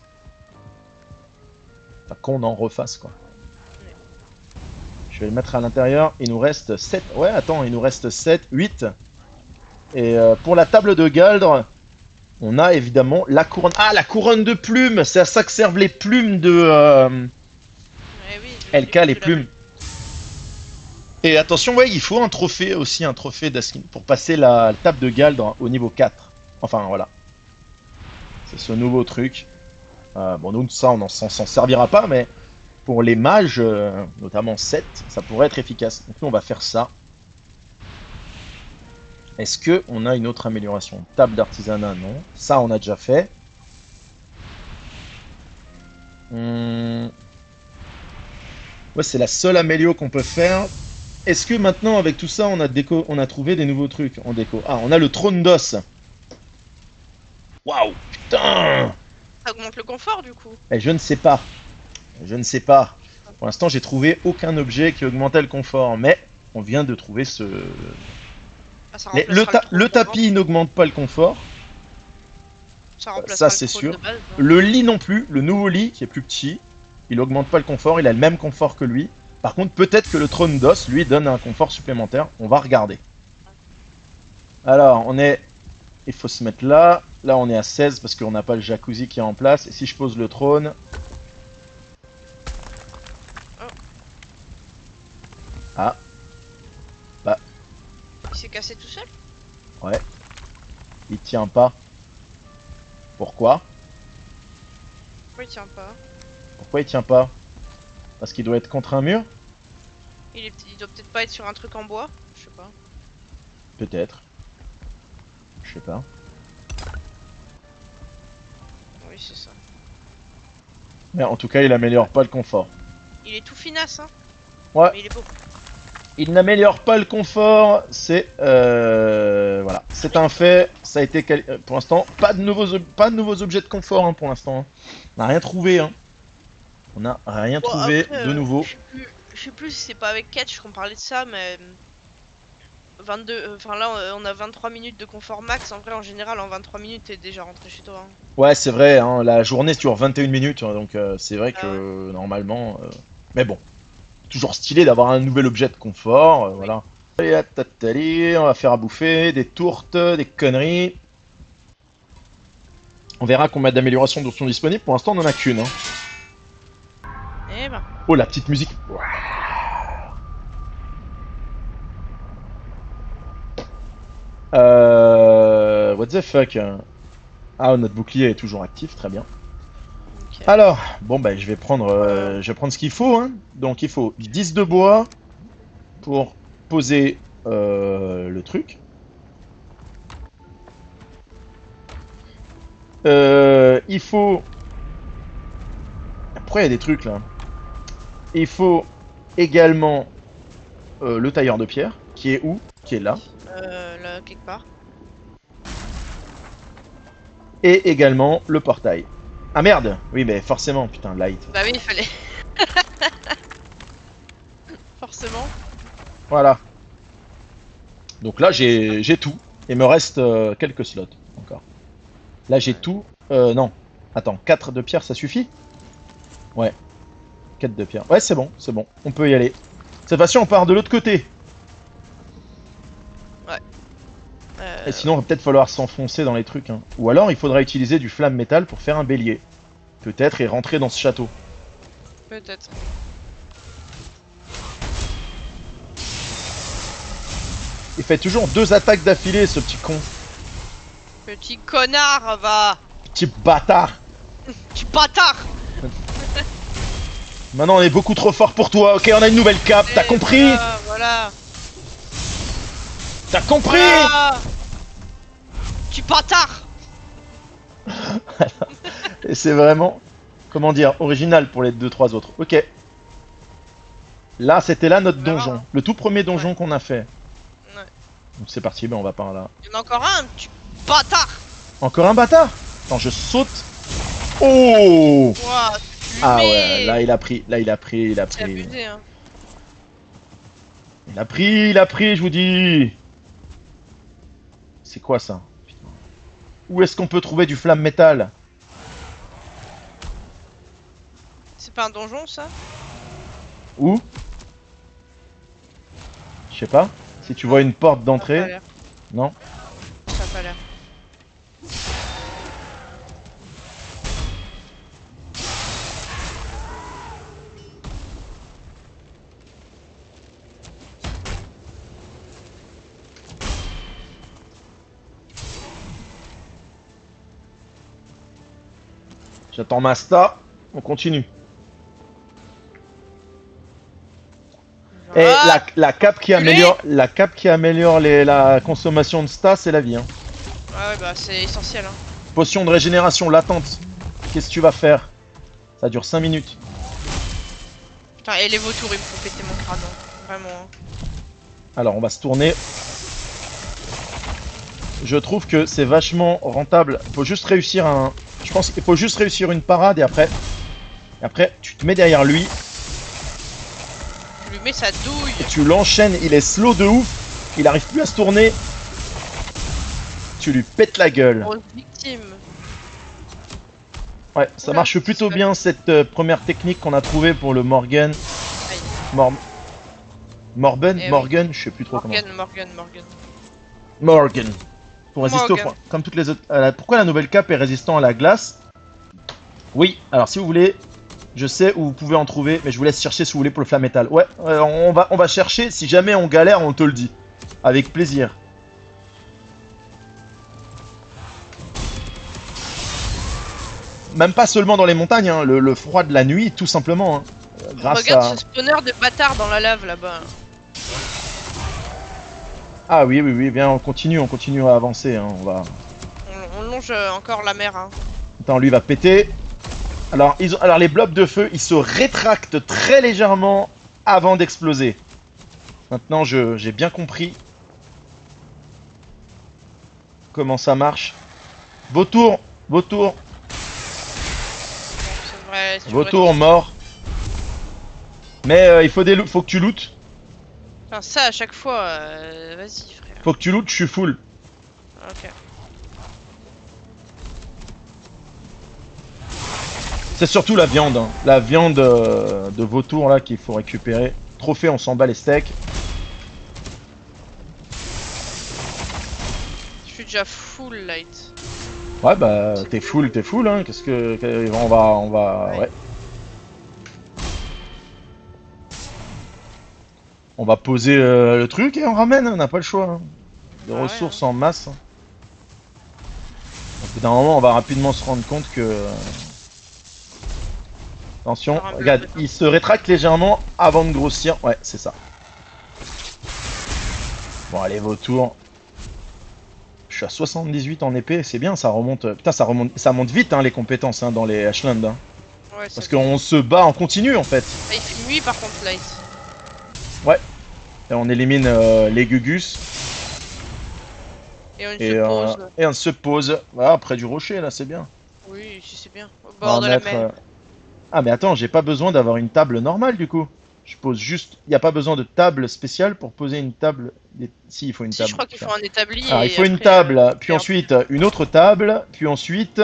Qu'on en refasse, quoi. Je vais le mettre à l'intérieur. Il nous reste 7. Ouais, attends, il nous reste 7, 8. Et euh, pour la table de Galdre, on a évidemment la couronne. Ah, la couronne de plumes C'est à ça que servent les plumes de euh, oui. LK, les plumes. Et attention, ouais, il faut un trophée aussi, un trophée d'Askin pour passer la table de Galdre au niveau 4. Enfin, voilà. C'est ce nouveau truc. Euh, bon, nous, ça, on en- s'en servira pas, mais pour les mages, euh, notamment 7, ça pourrait être efficace. Donc, on va faire ça. Est-ce que on a une autre amélioration? Table d'artisanat, non. Ça, on a déjà fait. Hmm. C'est la seule amélio qu'on peut faire. Est-ce que maintenant, avec tout ça, on a, on a trouvé des nouveaux trucs en déco? Ah, on a le trône d'os. Waouh, putain Ça augmente le confort du coup. Eh, Je ne sais pas. Je ne sais pas. Pour l'instant, j'ai trouvé aucun objet qui augmentait le confort, mais on vient de trouver ce... Ah, ça Mais le, ta- le tapis n'augmente pas le confort. Ça, remplacera ça, c'est sûr. base, hein. Le lit non plus, le nouveau lit qui est plus petit, il augmente pas le confort, il a le même confort que lui. Par contre, peut-être que le trône d'os lui donne un confort supplémentaire. On va regarder. Alors, on est. Il faut se mettre là. Là, on est à 16 parce qu'on n'a pas le jacuzzi qui est en place. Et si je pose le trône. Ah, Il s'est cassé tout seul? Il tient pas. Pourquoi? Pourquoi il tient pas? Pourquoi il tient pas? Parce qu'il doit être contre un mur? Il, est... il doit peut-être pas être sur un truc en bois? Je sais pas. Peut-être. Je sais pas. C'est ça. Mais en tout cas, il améliore pas le confort. Il est tout finasse, hein Ouais. Mais il est beau. Il n'améliore pas le confort, c'est euh, voilà, c'est un fait. Ça a été quali- euh, pour l'instant pas de nouveaux pas de nouveaux objets de confort hein, pour l'instant. hein. On n'a rien trouvé. Hein. On n'a rien Bon, trouvé après, de euh, nouveau. Je sais plus- je sais plus si c'est pas avec Catch qu'on parlait de ça, mais. Euh, 22. euh, Enfin là, on a 23 minutes de confort max. En vrai, en général, en 23 minutes, t'es déjà rentré chez toi. hein. Ouais, c'est vrai, hein, la journée dure 21 minutes, hein, donc euh, c'est vrai Ah que normalement. euh, Mais bon, toujours stylé d'avoir un nouvel objet de confort, voilà. Allez, on va faire à bouffer, des tourtes, des conneries. On verra combien d'améliorations sont disponibles. Pour l'instant, on en a qu'une. hein. Eh ben. Oh, la petite musique. Euh... What the fuck Ah, notre bouclier est toujours actif, très bien. Alors, bon bah je vais prendre, euh, je vais prendre ce qu'il faut. Hein. Donc il faut 10 de bois pour poser euh, le truc. Euh, il faut... Pourquoi il y a des trucs là Il faut également euh, le tailleur de pierre, qui est où? Qui est là. Euh, là, quelque part. Et également le portail. Ah merde Oui mais forcément, putain, light. Bah oui, il fallait. Forcément. Voilà. Donc là, j'ai j'ai tout. Il me reste euh, quelques slots encore. Là, j'ai tout. Euh, non. Attends, 4 de pierre, ça suffit? Ouais. 4 de pierre. Ouais, c'est bon, c'est bon. On peut y aller. Cette fois-ci, on part de l'autre côté. Et sinon, il va peut-être falloir s'enfoncer dans les trucs. hein. Ou alors, il faudra utiliser du flamme métal pour faire un bélier. Peut-être et rentrer dans ce château. Peut-être. Il fait toujours deux attaques d'affilée, ce petit con. Petit connard, va Petit bâtard. Petit bâtard Maintenant, on est beaucoup trop fort pour toi. Ok, on a une nouvelle cape. T'as compris Voilà, voilà. T'as compris Voilà. Petit bâtard Et c'est vraiment, comment dire, original pour les deux trois autres. Ok. Là, c'était là notre donjon. Le tout premier donjon qu'on a fait. Ouais. Donc c'est parti, ben on va par là. Il y en a encore un, petit bâtard Encore un bâtard Attends, je saute. Oh Ah ouais, là il a pris, là il a pris, il a pris. abusé, hein. Il a pris, il a pris, je vous dis. C'est quoi ça? Où est-ce qu'on peut trouver du flamme métal C'est pas un donjon, ça Où Je sais pas. Si tu vois une porte d'entrée, l'air. non J'attends Masta. On continue. Et Ah la, la cape qui améliore, la cape qui améliore les- la consommation de sta, c'est la vie. Hein. Ouais, bah c'est essentiel. Hein. Potion de régénération latente. Qu'est-ce que tu vas faire? Ça dure 5 minutes. Putain, et les vautours, ils me font péter mon crâne. hein. Vraiment. hein. Alors on va se tourner. Je trouve que c'est vachement rentable. Faut juste réussir un. Je pense qu'il faut juste réussir une parade et après. Et après, tu te mets derrière lui Je lui mets sa douille. et tu l'enchaînes. Il est slow de ouf. Il arrive plus à se tourner. Tu lui pètes la gueule. Grosse victime. Ouais, ça Oula, marche plutôt bien cette euh, première technique qu'on a trouvée pour le Morgan. Aïe. Mor... Morben Eh oui. Morgan Je sais plus trop comment. Morgan, Morgan, Morgan. Morgan. Pour résister au froid. Comme toutes les autres. la- Pourquoi la nouvelle cape est résistant à la glace? Oui, alors si vous voulez, je sais où vous pouvez en trouver, mais je vous laisse chercher si vous voulez pour le flamme métal. Ouais, euh, on, va, on va chercher. Si jamais on galère, on te le dit. Avec plaisir. Même pas seulement dans les montagnes, hein, le, le froid de la nuit, tout simplement. hein. Euh, Grâce Regarde à. ce spawner de bâtard dans la lave là-bas. Ah oui, oui, oui, bien, on continue, on continue à avancer. hein, On va. On, on longe euh, encore la mer. Hein. Attends, lui va péter. Alors, ils ont... Alors les blocs de feu, ils se rétractent très légèrement avant d'exploser. Maintenant, je... j'ai bien compris comment ça marche. Vautour, vautour, vrai. vautour mort. Mais euh, il faut, des faut que tu lootes. Enfin, ça à chaque fois, euh, vas-y frère. Faut que tu lootes, je suis full. Ok. C'est surtout la viande. hein. La viande euh, de vautour là qu'il faut récupérer. Trophée, on s'en bat les steaks. Je suis déjà full light. Ouais bah t'es full, t'es full hein. Qu'est-ce que on va on va Ouais. ouais. On va poser euh, le truc et on ramène, on n'a pas le choix. hein. Des Ah ouais, ressources en masse. hein. Au bout d'un moment, on va rapidement se rendre compte que. Attention, regarde, de il se rétracte légèrement avant de grossir. Ouais, c'est ça. Bon, allez, vautour. Je suis à 78 en épée, c'est bien, ça remonte. Putain, ça remonte, ça monte vite hein, les compétences hein, dans les Ashland. hein. Ouais, Parce qu'on se bat en continu en fait. Ah, il fait nuit par contre light. Et on élimine euh, les Gugus Et on et, se euh, pose. et on se pose. Voilà, près du rocher là, c'est bien. Oui, si c'est bien. Au bord de la mettre, mer. euh, Ah mais attends, j'ai pas besoin d'avoir une table normale du coup. Je pose juste. Il y a pas besoin de table spéciale pour poser une table. Si, il faut une Si, table. je crois qu'il faut un établi. Alors il faut une table, euh, puis un- ensuite une autre table, puis ensuite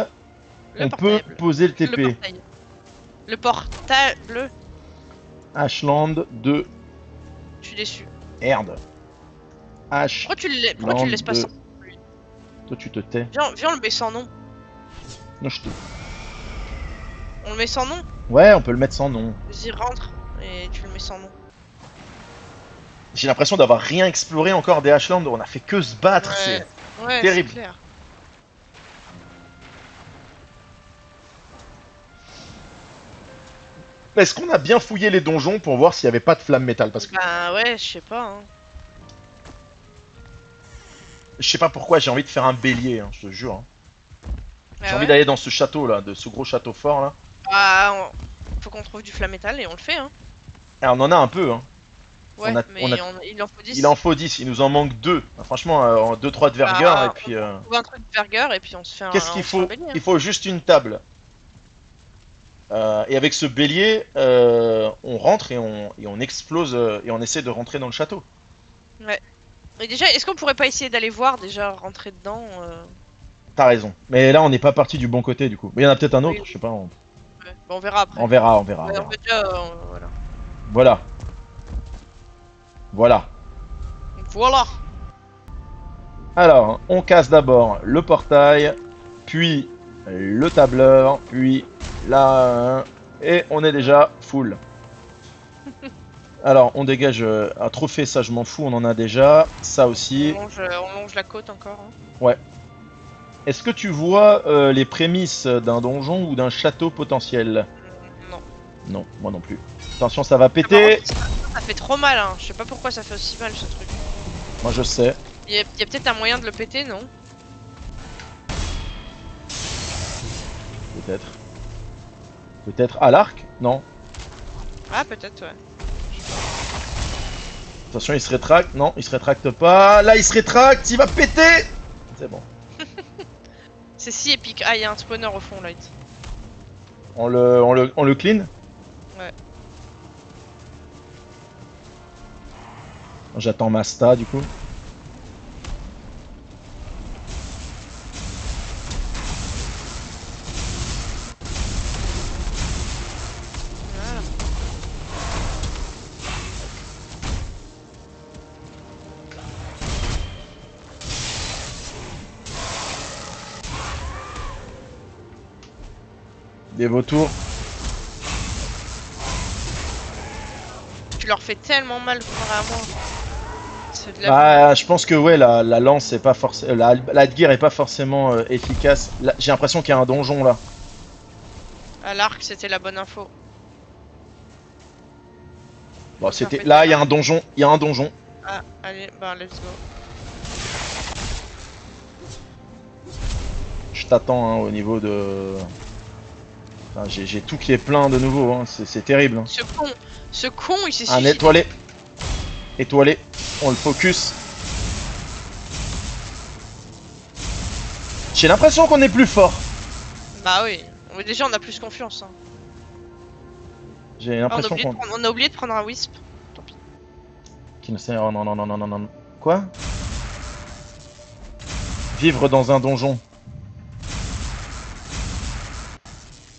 le on peut poser le Le TP. portail. Le portable. Ashland de Je suis déçu. Merde. H. Pourquoi tu le, la- pourquoi tu le laisses pas de- sans Toi tu te tais. viens, viens, on le met sans nom. Non, je te- On le met sans nom. Ouais, on peut le mettre sans nom. Vas-y, rentre. Et tu le mets sans nom. J'ai l'impression d'avoir rien exploré encore des Ashland. On a fait que se battre. Ouais. c'est- Ouais, Terrible. clair. Est-ce qu'on a bien fouillé les donjons pour voir s'il y avait pas de flamme métal? Parce que Bah ouais, je sais pas. Hein. je sais pas pourquoi j'ai envie de faire un bélier, hein, je te jure. hein. Ah J'ai ouais envie d'aller dans ce château là, de ce gros château fort là. Bah, on- faut qu'on trouve du flamme métal et on le fait. Hein. Et on en a un peu, hein. Ouais, On a- mais on a- on- il en faut 10. Il en faut 10, il nous en manque 2. Franchement, 2-3 de vergueur Ah, et puis. euh, On trouve un truc de vergueur et puis on se fait un. Qu'est-ce on qu'il se fait un faut? bélier, hein. Il faut juste une table. Euh, et avec ce bélier, euh, on rentre et on, et on explose euh, et on essaie de rentrer dans le château. Mais déjà, est-ce qu'on pourrait pas essayer d'aller voir déjà rentrer dedans T'as raison. Mais là, on n'est pas parti du bon côté du coup. Mais il y en a peut-être un autre, Oui. je sais pas. On, ouais. Bon, on verra après. on verra, on verra. Ouais, on déjà. Voilà. Voilà. Voilà. Alors, on casse d'abord le portail, puis le tableur, puis là, et on est déjà full. Alors, on dégage euh, un trophée, ça je m'en fous, on en a déjà. Ça aussi. On longe, euh, on longe la côte encore. hein. Est-ce que tu vois euh, les prémices d'un donjon ou d'un château potentiel? Mm, Non. Non, moi non plus. Attention, ça va péter. ça, ça fait trop mal. Hein. Je sais pas pourquoi ça fait aussi mal ce truc. Moi je sais. Il y a, il y a peut-être un moyen de le péter, non? Peut-être. Peut-être à l'arc Non. Ah, peut-être, ouais. Attention, il se rétracte. Non, il se rétracte pas. Là, il se rétracte. Il va péter. C'est bon. C'est si épique. Ah, il y a un spawner au fond, Light. On le, on le, on le clean Ouais. J'attends Masta du coup. Des vautours. Tu leur fais tellement mal vraiment. C'est de la. Ah, je pense que ouais, la, la lance est pas forcément, la, la gear est pas forcément euh, efficace. J'ai l'impression qu'il y a un donjon là. À l'arc, c'était la bonne info. Bon, c'était là, il y a un donjon, il y a un donjon. Ah, allez, bah, let's go. Je t'attends hein, au niveau de. Enfin, J'ai tout qui est plein de nouveau, hein. c'est terrible. hein. Ce con, ce con, il s'est Un étoilé. Étoilé. On le focus. J'ai l'impression qu'on est plus fort. Bah oui. Déjà, on a plus confiance. Hein. J'ai Ah, l'impression qu'on... on a oublié de prendre un wisp. Qui ne sait... Oh non, non, non, non, non, non. Quoi? Vivre dans un donjon.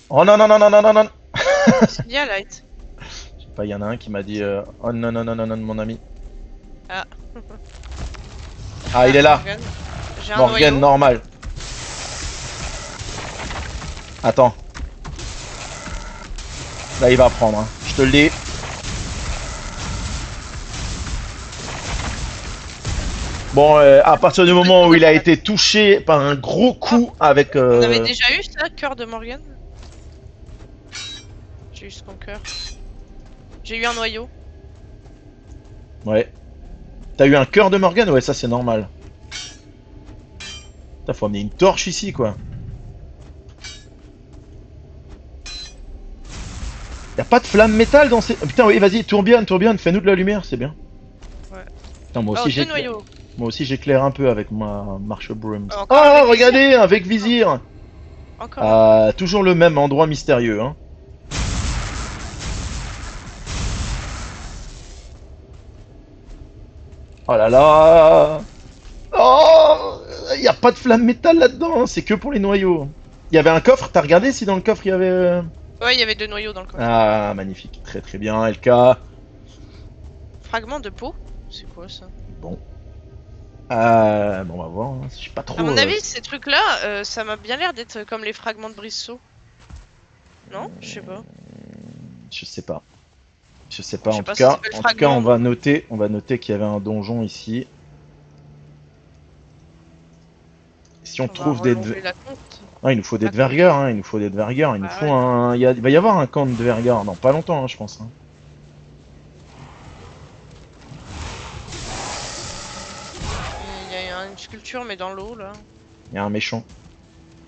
Oh non, non, non, non, non, non, non C'est bien, Light. Je sais pas, il y en a un qui m'a dit euh, Oh non, non, non, non, non, mon ami. Ah. Ah, il est là Morgan, normal. Attends. Là, il va prendre. hein. Je te le dis. Bon, euh, à partir du moment où il a été touché par un gros coup avec... euh, On avait déjà eu ça, cœur de Morgan J'ai eu son cœur. J'ai eu un noyau. Ouais. T'as eu un cœur de Morgan Ouais, ça c'est normal. Putain, faut amener une torche ici, quoi. Y'a pas de flamme métal dans ces... Putain, oui, vas-y, tourbillonne, tourbillonne, fais-nous de la lumière, c'est bien. Ouais. Putain, moi Oh, aussi j'éclaire. noyaux. Moi aussi j'éclare un peu avec ma marche broom. Oh, avec regardez, avec vizir Encore. Ah, Toujours le même endroit mystérieux, hein. Oh là là Oh Il y a pas de flamme métal là-dedans, hein, c'est que pour les noyaux. Il y avait un coffre, t'as regardé si dans le coffre il y avait... euh, Ouais, il y avait deux noyaux dans le coffre. Ah, magnifique, très très bien, LK. Fragment de peau? C'est quoi ça? Euh, bon, on va voir, hein, je suis pas trop... À mon euh, avis, ces trucs-là, euh, ça m'a bien l'air d'être comme les fragments de brisseau. Non? Je sais pas. Je sais pas. Je sais pas. Je en tout cas, en tout on va noter, on va noter qu'il y avait un donjon ici. Si on, trouve des. Ah, il nous faut des la dvergers, hein, il nous faut des dvergers, il nous Bah faut ouais. un, il, y a- il va y avoir un camp de dvergers dans pas longtemps, hein, je pense. hein. Il y a une sculpture, mais dans l'eau là. Il y a un méchant,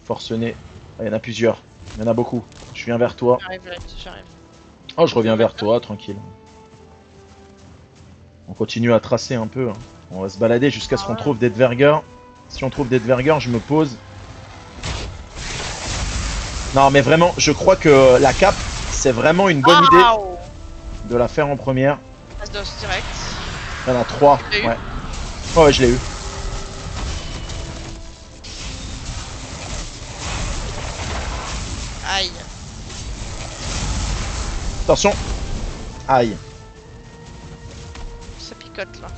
forcené. Ah, il y en a plusieurs, il y en a beaucoup. Je viens vers toi. J'arrive, j'arrive. Oh, je reviens vers toi, tranquille. On continue à tracer un peu. hein. On va se balader jusqu'à ce Ah qu'on trouve des dvergers. Si on trouve des dvergers, je me pose. Non, mais vraiment, je crois que la cape, c'est vraiment une bonne idée Waouh de la faire en première. Direct. Il y en a trois. Ouais. Ouais, ouais, je l'ai eu. Aïe. Attention. Aïe. Ça picote là.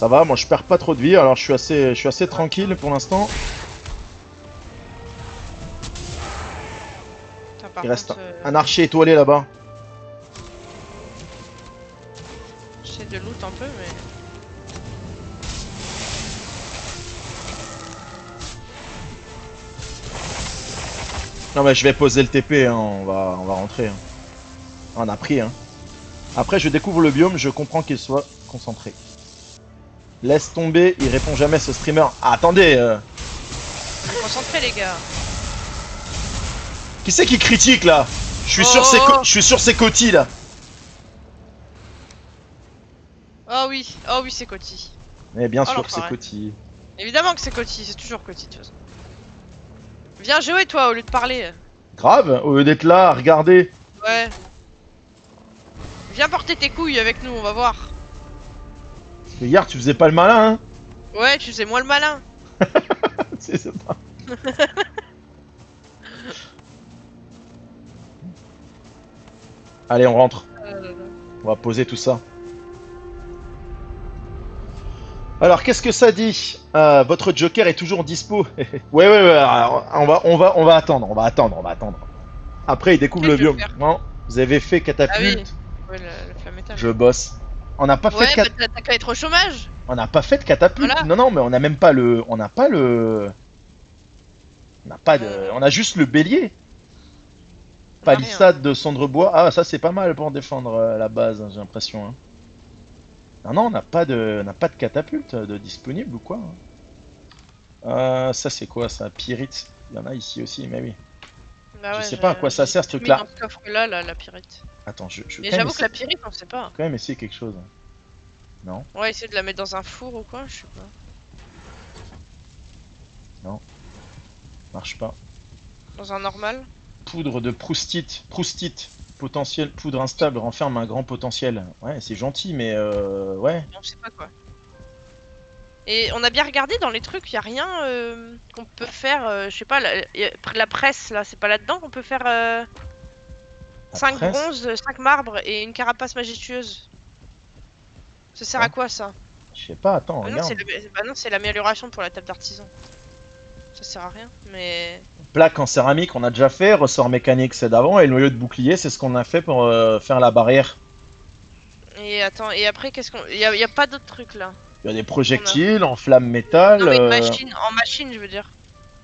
Ça va, moi je perds pas trop de vie, alors je suis assez, je suis assez tranquille pour l'instant. Par Il reste contre, euh, un archer étoilé là-bas. J'essaie de loot un peu, mais. Non mais je vais poser le TP, hein, on, va, on va rentrer. hein. On a pris. Hein. Après je découvre le biome, je comprends qu'il soit concentré. Laisse tomber, il répond jamais ce streamer. Ah, attendez, euh, Concentrez les gars. qui c'est qui critique là? Je suis sur Oh. ses co- je suis sur ses cotis là. Oh oui, oh oui, c'est Coty. Mais bien Oh, sûr que c'est cotis. Évidemment que c'est Coty, c'est toujours Coty de toute façon. Viens jouer toi au lieu de parler. Grave, au lieu d'être là, regardez. Ouais. Viens porter tes couilles avec nous, on va voir. Que hier tu faisais pas le malin, hein Ouais, tu faisais moi le malin. C'est. Allez, on rentre. On va poser tout ça. Alors, qu'est-ce que ça dit? Euh, Votre Joker est toujours dispo. ouais, ouais, ouais. alors, on va, on va, on va attendre. On va attendre. On va attendre. Après, il découvre le biome. Non, vous avez fait Ah oui. catapulte. Ouais, le, le flamme métal. Je bosse. On n'a pas Ouais, fait de cat- bah t'as t'as qu'à être au chômage. on n'a pas fait de catapulte. Voilà. Non, non, mais on n'a même pas le, on n'a pas le, on n'a pas de, Euh. on a juste le bélier. Rien. Palissade de cendrebois. Ah, ça c'est pas mal pour défendre euh, la base, hein, j'ai l'impression. hein. Non, non, on n'a pas de, on n'a pas de catapulte de disponible ou quoi hein. Euh, Ça, c'est quoi ça? Pyrite. Il y en a ici aussi, mais oui. Bah Je ouais, sais pas à quoi ça sert, ce truc-là. la pyrite. Attends, je, je vais Mais j'avoue que la pyrite, on sait pas. quand même essayer quelque chose. On va essayer de la mettre dans un four ou quoi, je sais pas. Marche pas. Dans un normal. Poudre de proustite. Proustite. Potentiel. Poudre instable renferme un grand potentiel. Ouais, c'est gentil, mais euh, ouais. On sait pas quoi. Et on a bien regardé dans les trucs, y a rien euh, qu'on peut faire, euh, je sais pas, la, la presse là, c'est pas là-dedans qu'on peut faire La 5 presse bronzes, 5 marbres et une carapace majestueuse. Ça sert à quoi ça? Je sais pas, attends, Ah regarde. bah non, c'est l'amélioration pour la table d'artisan. Ça sert à rien, mais. Plaque en céramique, on a déjà fait. Ressort mécanique, c'est d'avant. Et le noyau de bouclier, c'est ce qu'on a fait pour euh, faire la barrière. Et attends, et après, qu'est-ce qu'on. Y a, y a pas d'autres trucs là? Il y a des projectiles en flamme métal. Non, mais euh, machine, en machine, je veux dire.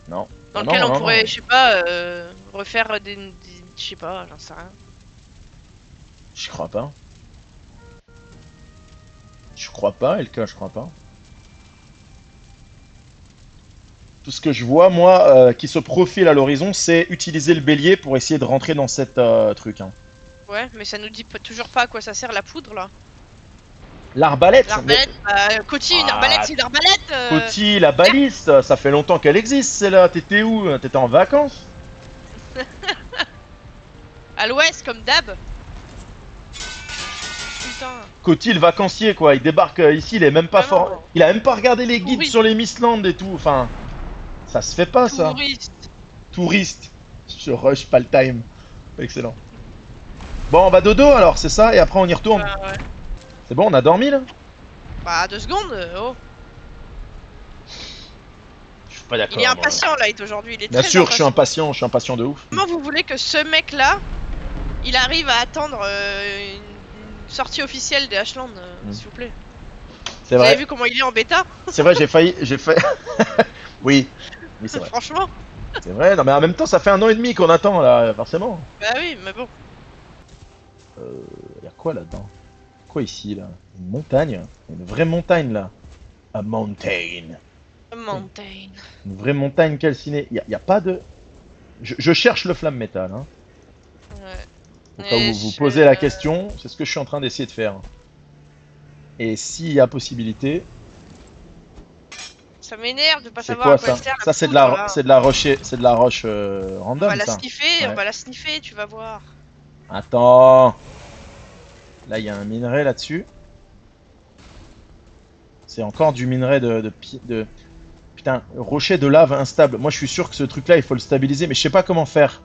Non. Dans Ah lequel non, on pourrait, je sais pas, euh, refaire des. Je sais pas, j'en sais rien. Je crois pas. Je crois pas, LK, je crois pas. Tout ce que je vois, moi, euh, qui se profile à l'horizon, c'est utiliser le bélier pour essayer de rentrer dans cette euh, truc. hein. Ouais, mais ça nous dit toujours pas à quoi ça sert la poudre là. L'arbalète L'arbalète, bah, Coty, une Ah, arbalète, c'est une arbalète euh, Coty, la balise, ça, ça fait longtemps qu'elle existe, c'est là. T'étais où? T'étais en vacances? À l'ouest, comme d'hab. Putain. Coty, le vacancier, quoi. Il débarque euh, ici, il est même pas Vraiment. fort. Il a même pas regardé les guides Touriste. sur les Mistlands et tout. Enfin, ça se fait pas, ça. Touriste. Touriste. Je rush pas le time. Excellent. Bon, bah dodo alors, c'est ça, et après on y retourne. Bah, ouais. C'est bon, on a dormi là? Bah, deux secondes, euh, oh. Je suis pas d'accord. Il est impatient, Light, aujourd'hui. Il est Bien très sûr, je suis impatient. impatient, je suis impatient de ouf. Comment vous voulez que ce mec-là, il arrive à attendre euh, une, sortie officielle des Ashland, euh, Mm. s'il vous plaît C'est Vous avez vrai, vu comment il est en bêta c'est vrai, j'ai failli, j'ai oui, oui, c'est vrai. Franchement C'est vrai, non mais en même temps, ça fait un an et demi qu'on attend là, forcément. Bah oui, mais bon. Y'a quoi là-dedans? Quoi ici là? Une montagne? Une vraie montagne là? A mountain. Mountain. Une vraie montagne calcinée. Y a, y a pas de. Je, je cherche le flamme métal. Hein. Au cas Et où vous je- posez la question, c'est ce que je suis en train d'essayer de faire. Et s'il y a possibilité, Ça m'énerve de pas savoir quoi à quoi ça c'est de la, là. c'est de la roche, c'est de la roche euh, On random va la ça. sniffer, on va la sniffer, tu vas voir. Attends. Là il y a un minerai là-dessus. C'est encore du minerai de, de, de- putain rocher de lave instable. Moi je suis sûr que ce truc-là il faut le stabiliser, mais je sais pas comment faire.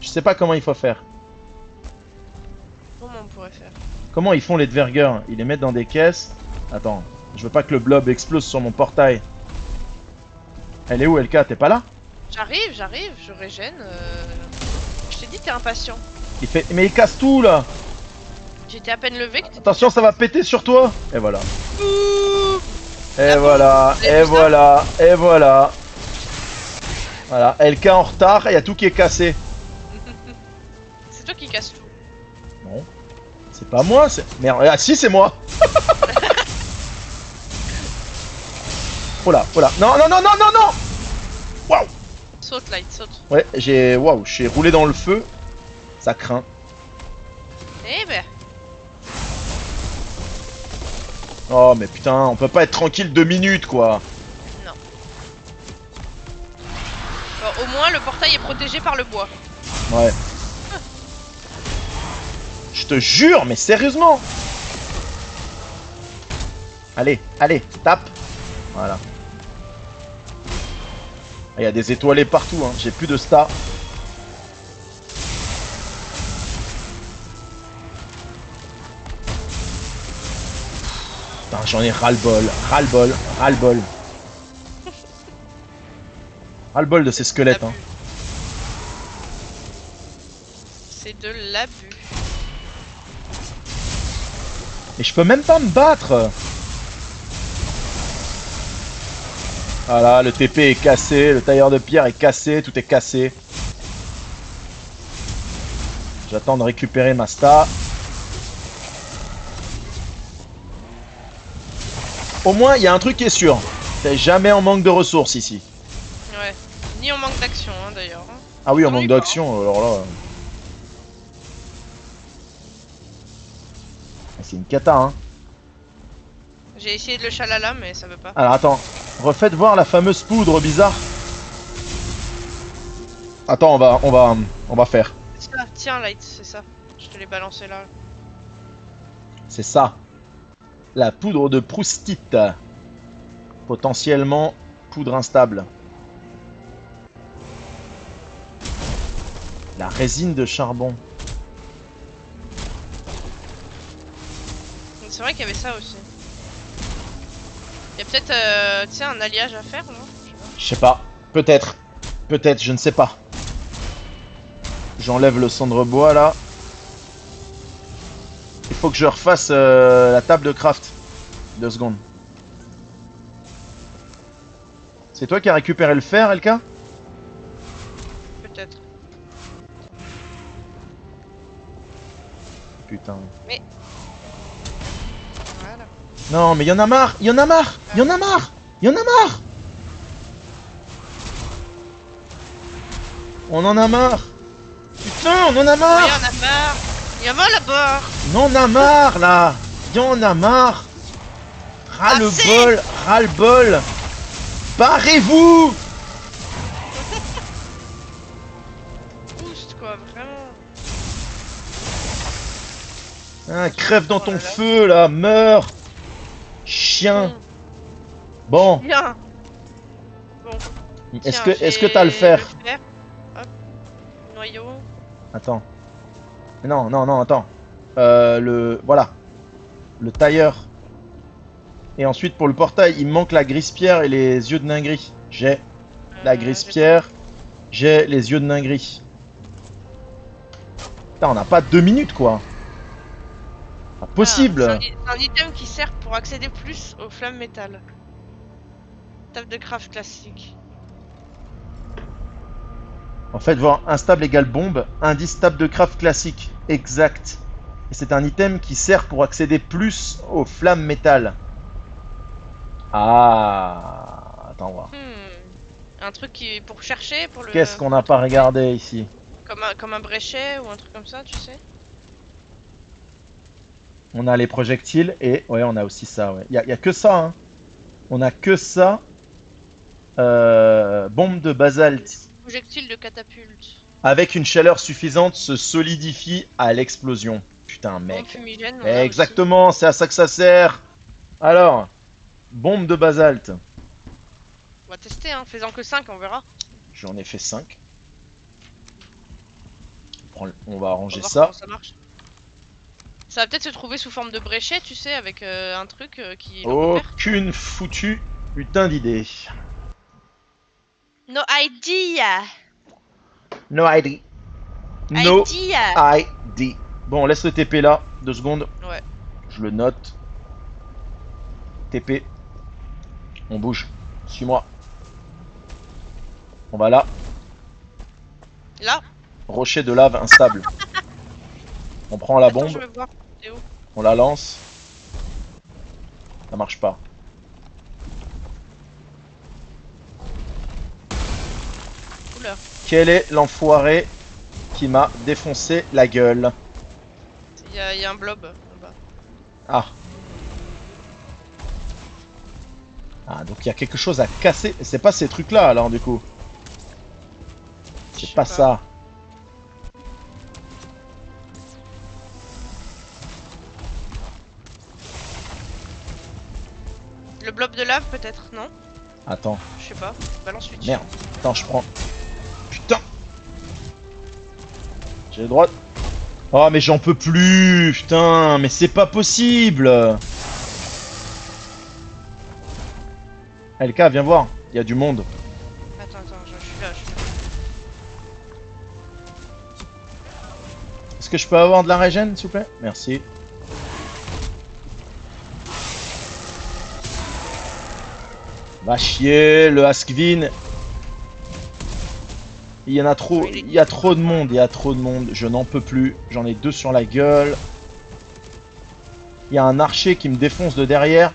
Je sais pas comment il faut faire. Comment on pourrait faire Comment ils font les Dvergers Ils les mettent dans des caisses. Attends, je veux pas que le blob explose sur mon portail. Elle est où, LK T'es pas là J'arrive, j'arrive, je régène. euh, Je t'ai dit, t'es impatient. Il fait. Mais il casse tout là J'étais à peine levé que Attention, ça va péter sur toi Et voilà. Ouh Et Ah voilà, et voilà, et voilà. Voilà, LK en retard, il y a tout qui est cassé. C'est toi qui casse tout. Non, pas moi, c'est. Merde, ah si, c'est moi Oh là, oh là. Non, non, non, non, non, non Waouh Saute, Light, saute. Ouais, j'ai. Waouh, j'ai roulé dans le feu. Ça craint. Eh ben, Oh, mais putain, on peut pas être tranquille deux minutes quoi. bon, au moins le portail est protégé par le bois. Ouais. Je te jure, mais sérieusement Allez, allez, tape Voilà. Ah, Il y a des étoilés partout, hein. j'ai plus de stars. Putain, j'en ai ras-le-bol, ras-le-bol, ras-le-bol. Ras-le-bol de ces squelettes, hein. C'est de l'abus. Et je peux même pas me battre Voilà, le TP est cassé, le tailleur de pierre est cassé, tout est cassé. J'attends de récupérer ma star. au moins, il y a un truc qui est sûr. T'es jamais en manque de ressources ici. Ouais. Ni en manque d'action, hein, d'ailleurs. hein. Ah oui, en ai manque d'action, alors là... C'est une cata, hein. J'ai essayé de le chalala, mais ça veut pas. Alors attends, refaites voir la fameuse poudre bizarre. Attends, on va, on va, on va faire. Ça, tiens, Light, c'est ça. Je te l'ai balancé là. C'est ça. La poudre de proustite. Potentiellement poudre instable. La résine de charbon. C'est vrai qu'il y avait ça aussi. Il y a peut-être, euh, un alliage à faire, non? Je sais pas. Peut-être. Peut-être, je ne sais pas. J'enlève le cendre bois là. Il faut que je refasse euh, la table de craft. Deux secondes. C'est toi qui as récupéré le fer, LK Peut-être. Putain. Voilà. Non, mais y en a marre Y en a marre Y en a marre Y en a marre. On en a marre. Putain, on en a marre. En a marre. Il y en a là-bas. On en a marre là. Y en a marre. Ras le bol Ras le bol. Barrez-vous. Boost, quoi, vraiment. Hein, Crève dans Oh ton là là. feu là. Meurs Chien. Bon, est-ce que est-ce que t'as le fer fer. Hop. Noyau. Attends. Non, non, non, attends. Euh, le... Voilà. Le tailleur. Et ensuite, pour le portail, il me manque la grisse-pierre et les yeux de Ningri. J'ai la Euh, grisse-pierre. J'ai les yeux de Ningri. Putain, on n'a pas deux minutes, quoi. J'ai- possible. Ah, C'est un, item qui sert pour accéder plus aux flammes métal. Table de craft classique. En fait, voir instable égale bombe, indice table de craft classique. Exact. Et c'est un item qui sert pour accéder plus aux flammes métal. Ah. Attends, voir. Hmm. Un truc qui pour chercher pour le. Qu'est-ce qu'on n'a pas regardé ici? Comme un, comme un bréchet ou un truc comme ça, tu sais? On a les projectiles et ouais, on a aussi ça. Ouais. Il y, a- y a que ça. Hein. On a que ça. Euh, bombe de basalte Projectile de catapulte. avec une chaleur suffisante se solidifie à l'explosion. Putain, mec. fumigène. Exactement, c'est à ça que ça sert. Alors, bombe de basalte. On va tester, hein. Faisant que 5, on verra. J'en ai fait 5. On va On va arranger ça. ça marche. Ça va peut-être se trouver sous forme de bréchet, tu sais, avec euh, un truc euh, qui. Aucune foutue putain d'idée. No idea. No ID. No Idea. ID. Bon, on laisse le TP là. Deux secondes. Ouais. Je le note. TP. On bouge. Suis-moi. On va là. Là. Rocher de lave instable. On prend la Attends, bombe, je veux voir. T'es où on la lance. Ça marche pas. Oula. Quel est l'enfoiré qui m'a défoncé la gueule Il y, a- il y a un blob en bas. Ah. Ah, donc il y a quelque chose à casser. C'est pas ces trucs-là, alors, du coup. C'est pas, ça. Lave, peut-être Non Attends, Je sais pas. Balance switch. merde. Attends, je prends. Putain J'ai le droit. Oh, mais j'en peux plus Putain, mais c'est pas possible LK, viens voir. Il y a du monde. Attends, attends, je, je suis là, je suis là. Est-ce que je peux avoir de la régène, s'il vous plaît? Merci. Va chier, le Askvin. Il y en a trop, il y a trop de monde, il y a trop de monde, je n'en peux plus. J'en ai deux sur la gueule. Il y a un archer qui me défonce de derrière.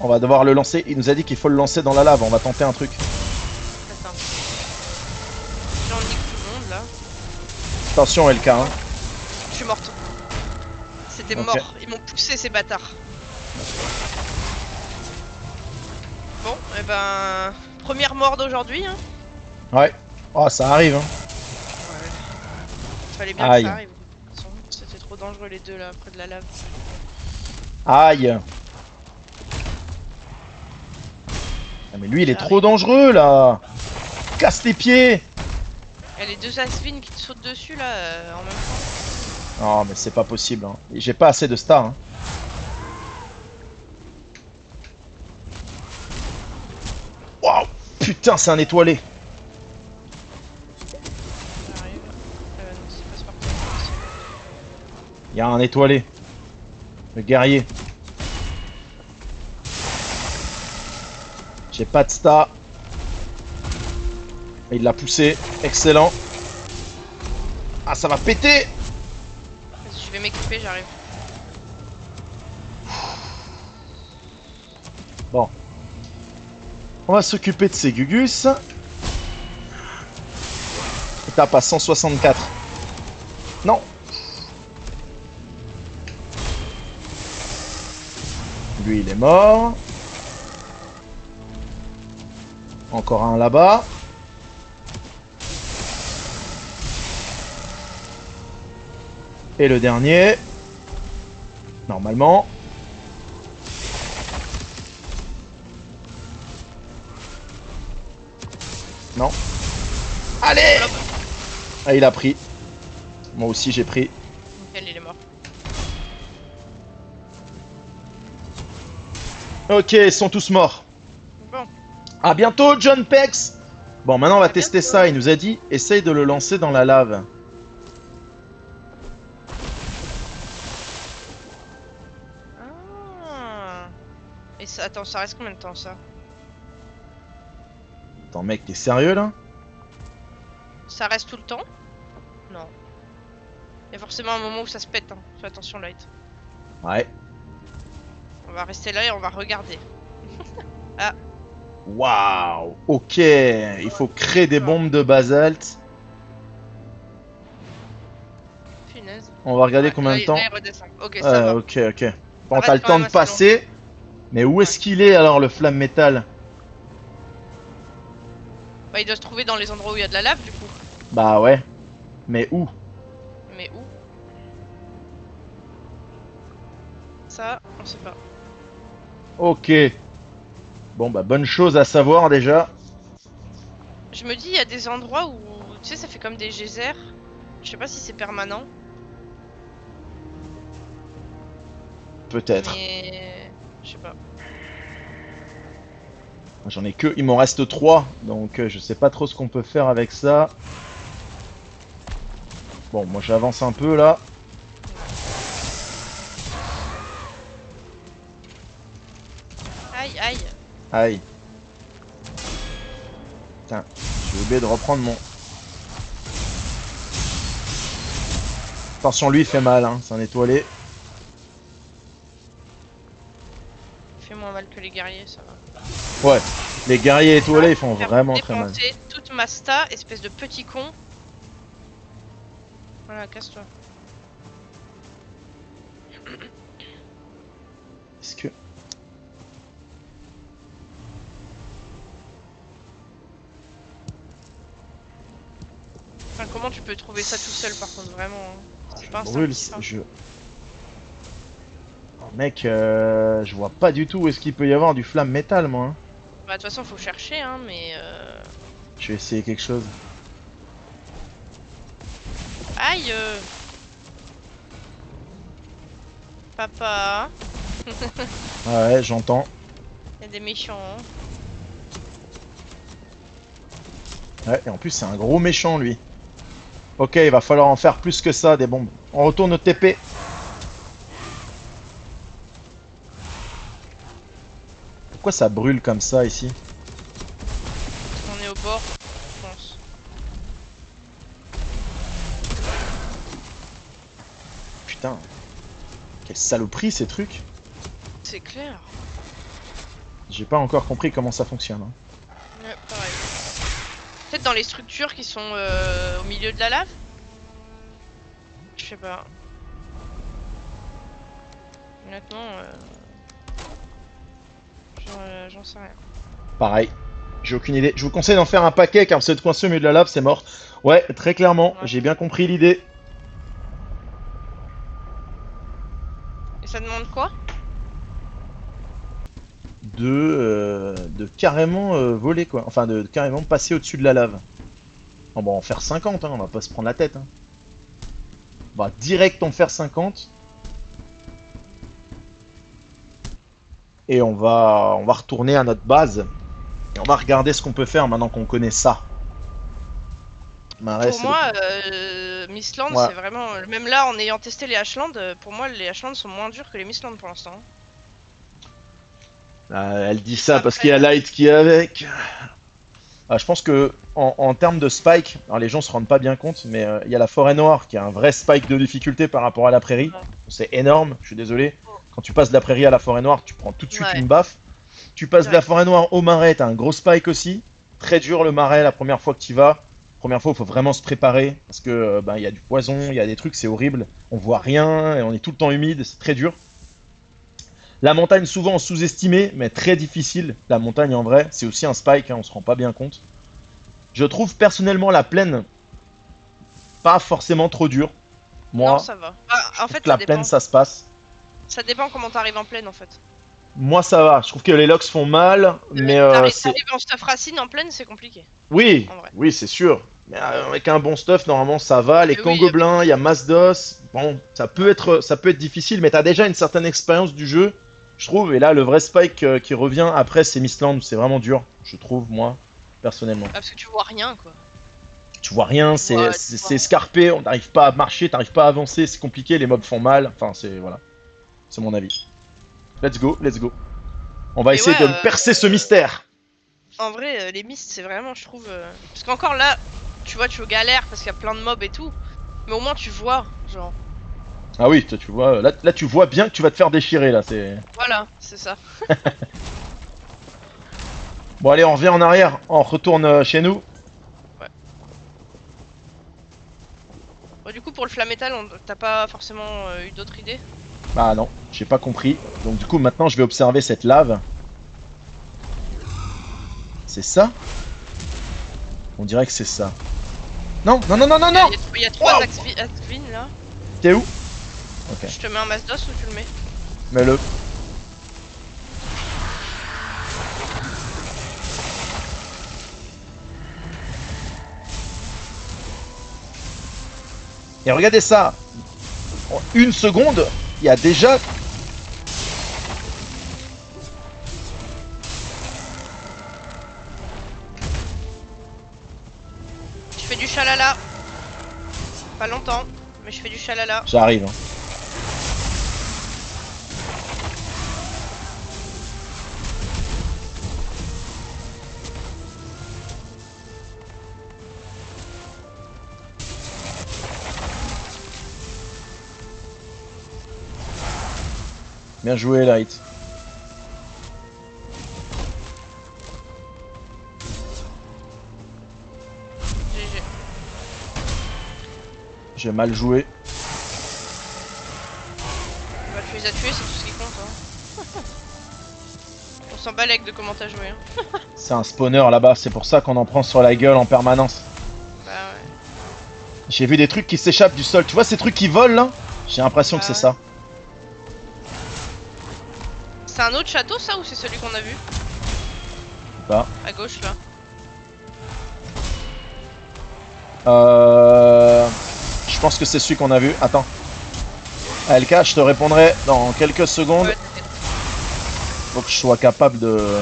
On va devoir le lancer. Il nous a dit qu'il faut le lancer dans la lave. On va tenter un truc. Attention, LK. Hein. Morte. C'était mort. Ils m'ont poussé ces bâtards. Bon, et ben. Première mort d'aujourd'hui, hein. Ouais. Oh, ça arrive. Hein. Fallait bien Aïe. que ça arrive. C'était trop dangereux les deux là, près de la lave. Aïe. Ah, mais lui, il est Ça trop dangereux là. Casse les pieds. Et les deux Asvin qui te sautent dessus là euh, en même temps. Non, mais c'est pas possible. Hein. J'ai pas assez de stars. Hein. Waouh. Putain, c'est un étoilé. Il y a un étoilé. Le guerrier. J'ai pas de star. Il l'a poussé. Excellent. Ah, ça va péter Je vais m'équiper, j'arrive. On va s'occuper de ces Gugus. Et tape à 164. Non Lui, il est mort. Encore un là-bas. Et le dernier. Normalement. Non. Allez. Ah, il a pris. Moi aussi, j'ai pris. Nickel, il est mort. Ok, ils sont tous morts. Bon, À bientôt, John Pex Bon, maintenant, on va À tester bientôt. ça. Il nous a dit, essaye de le lancer dans la lave. Attends, ça reste combien de temps ça Attends, mec, t'es sérieux, là Ça reste tout le temps Non. Il y a forcément un moment où ça se pète, hein. Fais attention, Light. Ouais. On va rester là et on va regarder. Waouh Ok, il faut créer des bombes de basalte. Punaise. On va regarder Ouais, combien de temps. Ok, ça Euh, va. ok, ok. Bon, reste t'as le quand temps de passer. Mais où est-ce qu'il est alors le flamme métal Bah, il doit se trouver dans les endroits où il y a de la lave, du coup. Bah ouais. Mais où Mais où? Ça, on sait pas. Ok. Bon bah bonne chose à savoir déjà. Je me dis, il y a des endroits où, tu sais, ça fait comme des geysers. Je sais pas si c'est permanent, Peut-être. mais... Je sais pas. J'en ai que. Il m'en reste 3. Donc euh, je sais pas trop ce qu'on peut faire avec ça. Bon, moi j'avance un peu là. Aïe, aïe. Aïe. Putain, j'ai oublié de reprendre mon. Attention, lui il fait mal, hein. c'est un étoilé. Moins mal que les guerriers, ça va. Ouais, les guerriers étoilés ils font vraiment très mal. toute ma sta, espèce de petit con. Voilà, casse-toi. Est-ce que. Enfin, comment tu peux trouver ça tout seul, par contre, vraiment hein? C'est pas Brûle, instinctif, hein. je. Mec, euh, je vois pas du tout où est-ce qu'il peut y avoir du flamme métal, moi. hein. Bah, de toute façon, faut chercher, hein, mais... Euh... Je vais essayer quelque chose. Aïe euh. Papa, Ah ouais, j'entends. il y a des méchants. hein. Ouais, et en plus, c'est un gros méchant, lui. Ok, il va falloir en faire plus que ça, des bombes. On retourne au TP. Pourquoi ça brûle comme ça ici On est au bord, je pense. Putain. Quelle saloperie ces trucs. C'est clair. J'ai pas encore compris comment ça fonctionne. hein. Ouais, pareil. Peut-être dans les structures qui sont euh, au milieu de la lave? Je sais pas. Honnêtement, euh... j'en- euh, j'en sais rien. Pareil. J'ai aucune idée. Je vous conseille d'en faire un paquet car vous êtes coincé au milieu de la lave, c'est mort. Ouais, très clairement, Ouais. j'ai bien compris l'idée. Et ça demande quoi? De, euh, de carrément euh, voler quoi. Enfin, de, de carrément passer au-dessus de la lave. On va en faire 50, hein, on va pas se prendre la tête. Hein. On va direct en faire 50. Et on va, on va retourner à notre base. Et on va regarder ce qu'on peut faire maintenant qu'on connaît ça. Marais, Pour moi, euh, Mistland, Ouais. c'est vraiment. Même là, en ayant testé les Ashland, euh, pour moi, les Ashland sont moins durs que les Mistland pour l'instant. Ah, elle dit ça parce qu'il y a Light qui est avec. Je pense que en, en termes de spike, alors les gens se rendent pas bien compte, mais euh, il y a la forêt noire qui a un vrai spike de difficulté par rapport à la prairie. Ouais. C'est énorme, je suis désolé. Quand tu passes de la prairie à la forêt noire, tu prends tout de suite Ouais. une baffe. Tu passes de la forêt noire au marais, t'as un gros spike aussi. Très dur le marais la première fois que tu y vas. Première fois, il faut vraiment se préparer parce que euh, ben, il y a du poison, il y a des trucs, c'est horrible. On voit rien et on est tout le temps humide, c'est très dur. La montagne souvent sous-estimée, mais très difficile. La montagne en vrai, c'est aussi un spike, hein, on se rend pas bien compte. Je trouve personnellement la plaine pas forcément trop dure. Moi, non, ça va. Ah, en fait, que la plaine ça se passe. Ça dépend comment t'arrives en plaine en fait. Moi ça va, je trouve que les locks font mal, mais euh, T'arrives en stuff racine en plaine, c'est compliqué. oui, oui c'est sûr. Mais euh, avec un bon stuff normalement ça va. Les camps oui, gobelins, il y a Masdos. Bon, ça peut être ça peut être difficile, mais t'as déjà une certaine expérience du jeu, je trouve. Et là le vrai spike euh, qui revient après c'est Mistland, c'est vraiment dur, je trouve moi personnellement. Ah, parce que tu vois rien quoi. Tu vois rien, c'est Ouais, escarpé, on n'arrive pas à marcher, t'arrives pas à avancer, c'est compliqué, les mobs font mal. Enfin, c'est voilà. C'est mon avis. Let's go, let's go. On va Mais essayer ouais, de euh, percer ce mystère. En vrai, euh, les mists, c'est vraiment, je trouve. euh, Parce qu'encore là, tu vois, tu galères parce qu'il y a plein de mobs et tout. Mais au moins, tu vois, genre. Ah oui, tu vois, là, là tu vois bien que tu vas te faire déchirer là. C'est Voilà, c'est ça. bon, allez, on revient en arrière, on retourne chez nous. Bon, du coup, pour le flammetal, on... t'as pas forcément euh, eu d'autres idées? Bah non, j'ai pas compris. Donc du coup, maintenant, je vais observer cette lave. C'est ça? On dirait que c'est ça. Non, non, non, non, non, non Il y a- trois Axvin là. T'es où? Ok, Je te mets un Masdos ou tu le mets? Mets-le. Et regardez ça En une seconde, il y a déjà... Je fais du chalala. Pas longtemps, mais je fais du chalala. J'arrive. hein. Bien joué, Light. GG. J'ai mal joué. Bah, tu les as tués, c'est tout ce qui compte. Hein. On s'en balèque de comment t'as joué. Hein. C'est un spawner là-bas, c'est pour ça qu'on en prend sur la gueule en permanence. Bah ouais. J'ai vu des trucs qui s'échappent du sol. Tu vois ces trucs qui volent là? J'ai l'impression que c'est ouais. ça. C'est un autre château ça ou c'est celui qu'on a vu Pas. À gauche là. Euh... Je pense que c'est celui qu'on a vu. Attends. LK, je te répondrai dans quelques secondes. Ouais. Faut que je sois capable de,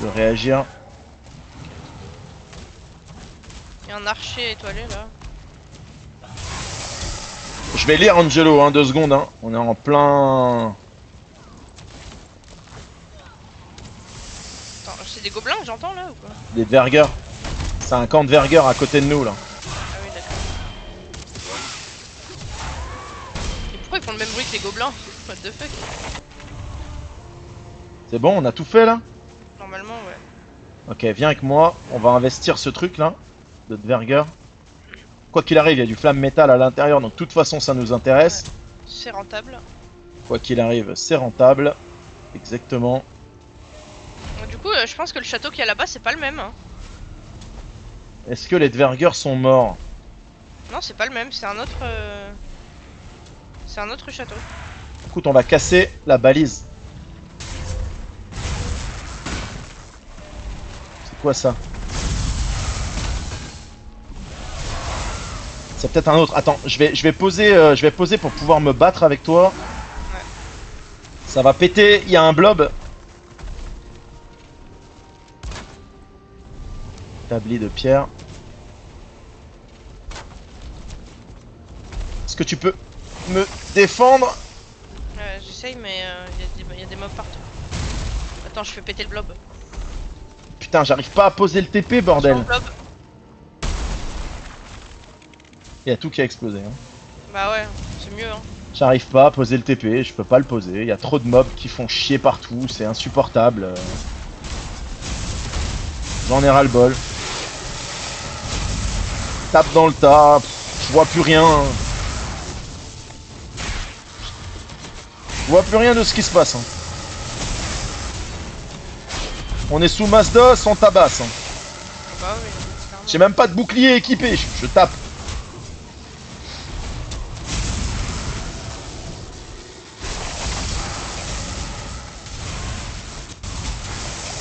de réagir. Il y a un archer étoilé là. Je vais lire Angelo, hein, deux secondes. Hein. On est en plein. Attends, c'est des gobelins que j'entends là ou quoi Des vergueurs. C'est un camp de vergueurs à côté de nous là. Ah oui d'accord. Et pourquoi ils font le même bruit que les gobelins What the fuck C'est bon, on a tout fait là Normalement, ouais. Ok, viens avec moi, on va investir ce truc là, de Dverger. Quoi qu'il arrive, il y a du flamme métal à l'intérieur, donc de toute façon ça nous intéresse. C'est rentable. Quoi qu'il arrive, c'est rentable. Exactement. Du coup, euh, je pense que le château qu'il y a là-bas, c'est pas le même. hein. Est-ce que les Dverger sont morts Non, c'est pas le même, c'est un autre. euh, C'est un autre château. Écoute, on va casser la balise. C'est quoi ça? C'est peut-être un autre. Attends, je vais, je vais poser, euh, je vais poser pour pouvoir me battre avec toi. Ouais. Ça va péter. Il y a un blob. Établi de pierre. Est-ce que tu peux me défendre? Ouais, j'essaye, mais il y, a des mobs partout. Attends, je fais péter le blob. Putain, j'arrive pas à poser le TP, bordel. blob. Il y a tout qui a explosé. hein. Bah ouais, c'est mieux. Hein. J'arrive pas à poser le TP, je peux pas le poser. Il y a trop de mobs qui font chier partout, c'est insupportable. euh. J'en ai ras le bol. Tape dans le tas, je vois plus rien. Je vois plus rien de ce qui se passe. hein. On est sous Mazda, on tabasse. hein. Bah oui. J'ai même pas de bouclier équipé, je, je tape.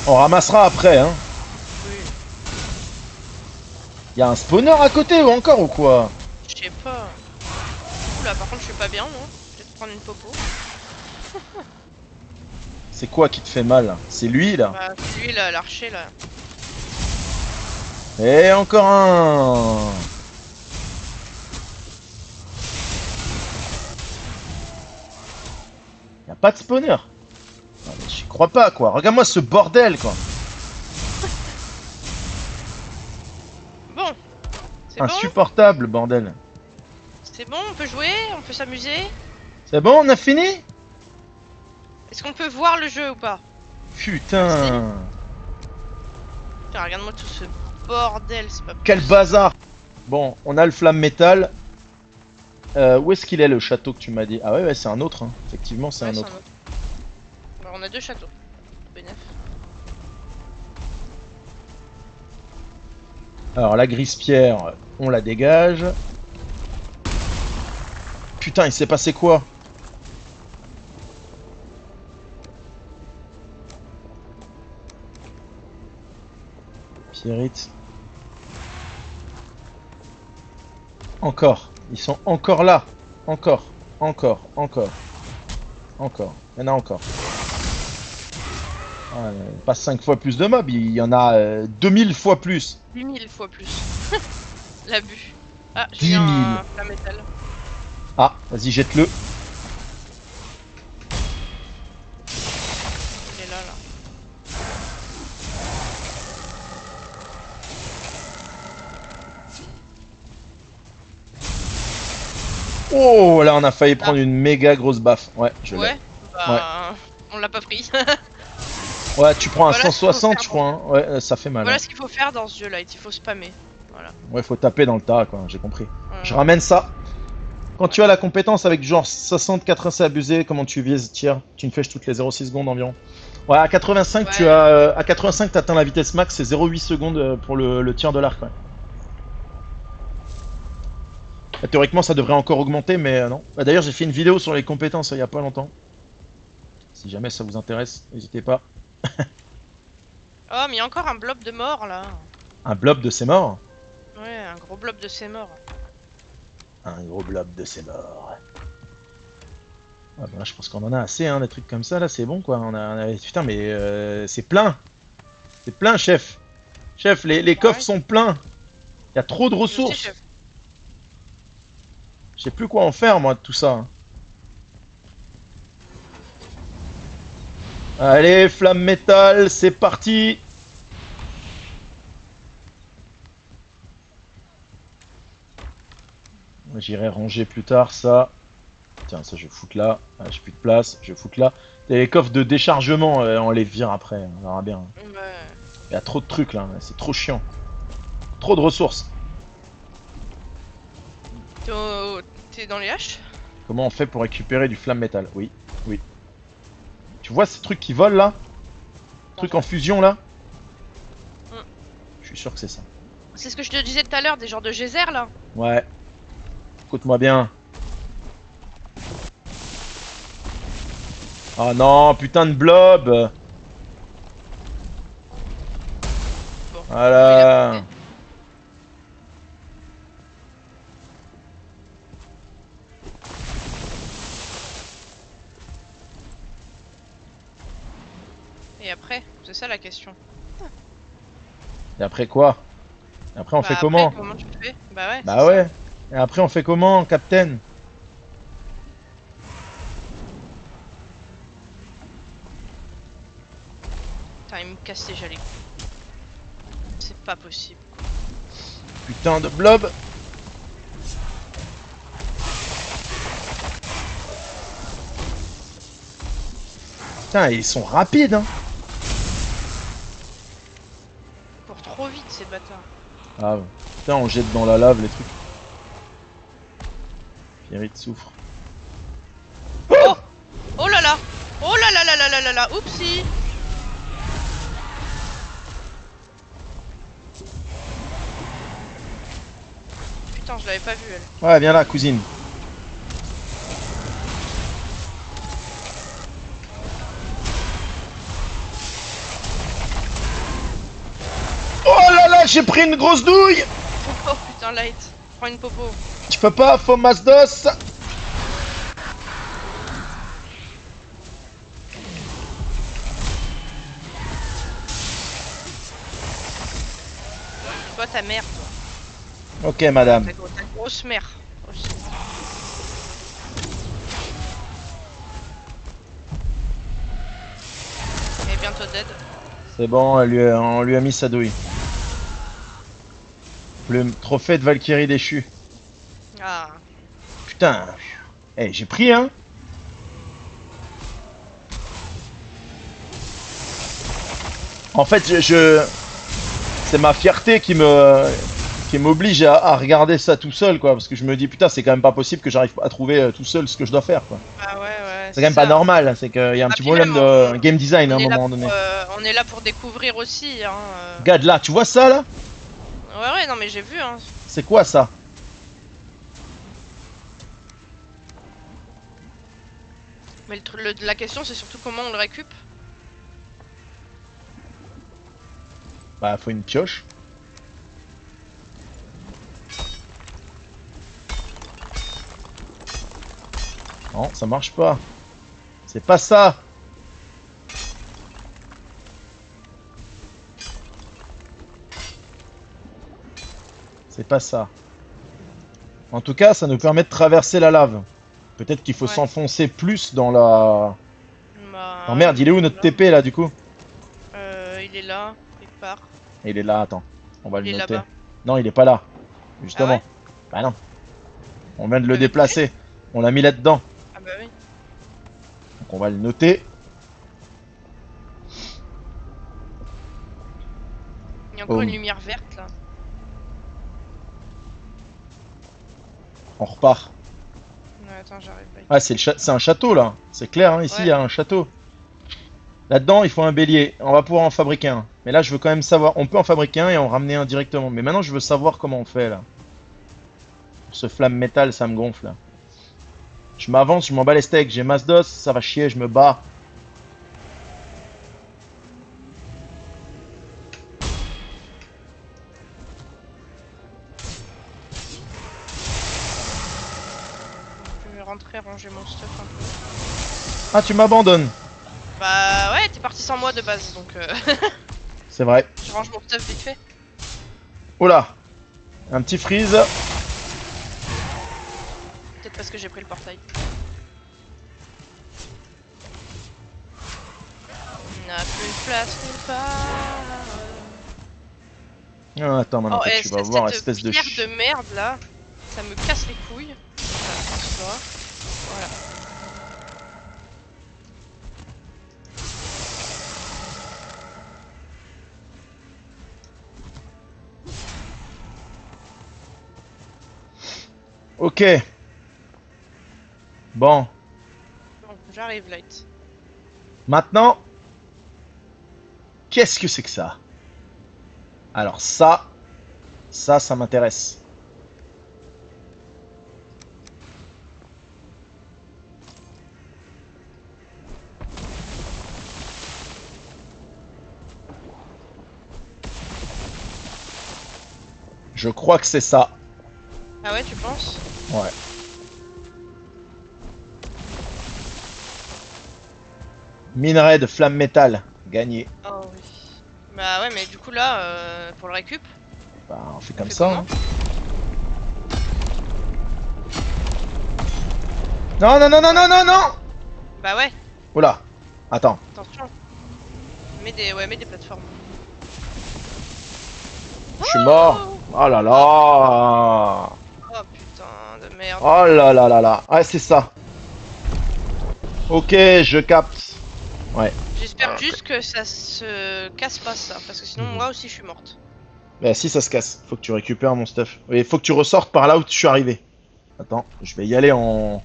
On ramassera après, hein. Oui, Y a un spawner à côté ou encore ou quoi je sais pas. Oula, par contre, je suis pas bien, moi. Je vais te prendre une popo. C'est quoi qui te fait mal C'est lui là Bah, c'est lui, là, l'archer, là. Et encore un Y a pas de spawner mais J'y crois pas quoi, regarde-moi ce bordel quoi Insupportable bordel C'est bon, on peut jouer, on peut s'amuser. C'est bon, on a fini? Est-ce qu'on peut voir le jeu ou pas? Putain Putain, regarde-moi tout ce bordel, c'est pas Quel bazar Bon, on a le flamme métal. Euh, où est-ce qu'il est le château que tu m'as dit? Ah ouais, ouais c'est un autre, hein. effectivement c'est Ouais, un autre. Bah, on a deux châteaux. Alors la grise pierre, on la dégage. Putain, il s'est passé quoi? Pierrite. Encore. Ils sont encore là. Encore. Encore. Encore. Encore. Il y en a encore. Ah, euh, pas 5 fois plus de mobs, il y en a euh, 2000 fois plus. 10 000 fois plus. L'abus. Ah, 10 j'ai 000. eu un flamme métal. Ah, vas-y, jette-le. Il est là, là. Oh, là, on a failli prendre une méga grosse baffe. Ouais, je l'ai. Ouais. Bah, on l'a pas pris. Ouais, tu prends un Voilà ce qu'il faut 160, faire je crois. hein. Ouais, ça fait mal. voilà hein. ce qu'il faut faire dans ce jeu-là. Il faut spammer. Voilà. Ouais, faut taper dans le tas, quoi. J'ai compris. Ouais. Je ramène ça. Quand tu as la compétence avec genre 60, 80, c'est abusé, comment tu vises tir Tu une flèche toutes les 0,6 secondes environ. Ouais, à 85, tu as. euh, À 85, t'atteins la vitesse max, c'est 0,8 secondes euh, pour le, le tir de l'arc, ouais. Bah, théoriquement, ça devrait encore augmenter, mais euh, non. Bah, D'ailleurs, j'ai fait une vidéo sur les compétences il y a pas longtemps. Si jamais ça vous intéresse, n'hésitez pas. Oh, mais il y a encore un blob de mort là. Un blob de ses morts Ouais, un gros blob de ses morts. Un gros blob de ses morts. Ah bah, je pense qu'on en a assez, hein, des trucs comme ça, là, c'est bon, quoi. On a, on a- Putain, mais euh, c'est plein C'est plein, chef Chef, les, les coffres Ouais. sont pleins Il y a trop de ressources. Je sais plus quoi en faire, moi, de tout ça. Allez, flamme métal, c'est parti J'irai ranger plus tard, ça. Tiens, ça je vais foutre là. Ah, j'ai plus de place, je vais foutre là. Et les coffres de déchargement, euh, on les vire après, on verra bien. Ouais. Il y a trop de trucs là, c'est trop chiant. Trop de ressources. T'es dans les haches? Comment on fait pour récupérer du flamme métal? Oui, oui. Tu vois ces trucs qui volent là? Trucs en fusion là? Mm. Je suis sûr que c'est ça. C'est ce que je te disais tout à l'heure, des genres de geysers là. Ouais. Écoute-moi bien. Ah non, putain de blob Bon. Voilà c'est ça la question. Et après quoi? Et après on Bah, fait après, comment? Comment tu fais? Bah ouais. Bah ouais. Et après on fait comment, Captain? Putain, il me casse déjà les couilles. C'est pas possible. Putain de blob Putain, ils sont rapides hein Ah. Putain, on jette dans la lave les trucs. Pierrite souffre. Oh là là Oh là là là là là là là Oupsie Putain, je l'avais pas vu elle. Ouais, viens là, cousine. Oh là là, j'ai pris une grosse douille Oh putain, light. Prends une popo. Tu peux pas, faut d'os Toi, ta mère, toi. Ok, madame. Ta, gro- ta grosse mère. Elle est bientôt dead. C'est bon, elle lui a- on lui a mis sa douille. Le trophée de Valkyrie déchu. Ah. Putain. Eh, j'ai pris, hein En fait, je... je- C'est ma fierté qui me... qui m'oblige à, à regarder ça tout seul, quoi. Parce que je me dis, putain, c'est quand même pas possible que j'arrive à trouver euh, tout seul ce que je dois faire, quoi. Ah ouais, ouais. C'est quand même pas normal, c'est qu'il y a un Ah, petit problème même, de game design à On un moment pour, donné. euh, on est là pour découvrir aussi. Hein, euh. Regarde là, tu vois ça, là? Ouais, ouais, non, mais j'ai vu. Hein. C'est quoi, ça? Mais le, tru- le- la question, c'est surtout comment on le récup. Bah, faut une pioche. Non, ça marche pas. C'est pas ça. C'est pas ça. En tout cas, ça nous permet de traverser la lave. Peut-être qu'il faut Ouais. s'enfoncer plus dans la... Bah, Oh merde, il est où notre TP là du coup Euh, il est là, quelque part. Il est là, attends. On va Il le noter. Non, il est pas là. Justement. Ah ouais bah non. On vient de le déplacer. On l'a mis là-dedans. Ah bah oui. Donc on va le noter. Il y a encore Oh. une lumière verte là. On repart. Ouais, attends, j'arrive pas. Ah, c'est cha- un château là. C'est clair, hein, ici il y a un château. Là-dedans, il faut un bélier. On va pouvoir en fabriquer un. Mais là, je veux quand même savoir. On peut en fabriquer un et en ramener un directement. Mais maintenant, je veux savoir comment on fait là. Ce flamme métal, ça me gonfle. là. Je m'avance, je m'en bats les steaks. J'ai masse d'os, ça va chier, je me bats. Ranger mon stuff un peu. Ah, tu m'abandonnes. Bah ouais, t'es parti sans moi de base donc euh, C'est vrai. je range mon stuff vite fait. Oh là Un petit freeze. Peut-être parce que j'ai pris le portail. On n'a plus de place nulle part. Ah, attends, maintenant Oh, que et tu vas voir, espèce de... de merde là, ça me casse les couilles. Voilà. Voilà. Ok. Bon, Bon, j'arrive, Light. maintenant, qu'est-ce que c'est que ça? Alors ça, ça, ça m'intéresse. Je crois que c'est ça. Ah ouais, tu penses? Ouais. Minerai de flamme métal. Gagné. Oh oui. Bah ouais, mais du coup là, euh, pour le récup, Bah, on fait comme fait ça. hein. Non, non, non, non, non, non, non bah ouais, Oula. Attends. attention. Mets des, ouais, mets des plateformes. Je suis mort. Oh là là. Oh putain de merde. Oh là là là là. Ah, c'est ça. Ok, je capte. J'espère Ah, juste que ça se casse pas ça, parce que sinon Mhm. moi aussi je suis morte. Bah si ça se casse, faut que tu récupères mon stuff. Il faut que tu ressortes par là où je suis arrivé. Attends, je vais y aller en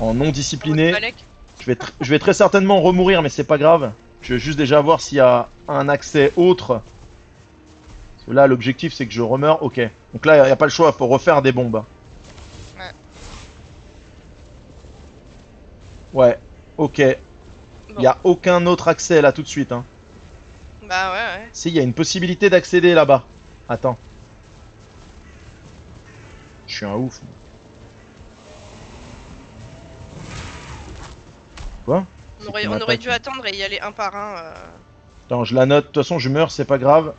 en non discipliné. Je vais, je vais très certainement remourir, mais c'est pas grave. Je veux juste déjà voir s'il y a un accès autre. Là, l'objectif c'est que je remeure. Ok. Donc là, il n'y a pas le choix, faut refaire des bombes. Ouais. Ouais. Ok. Il Bon. n'y a aucun autre accès là tout de suite. Hein. Bah ouais, ouais. Si, il y a une possibilité d'accéder là-bas. Attends. Je suis un ouf. Quoi? On aurait, on dû attendre et y aller un par un. euh. Attends, je la note. De toute façon, je meurs, c'est pas grave.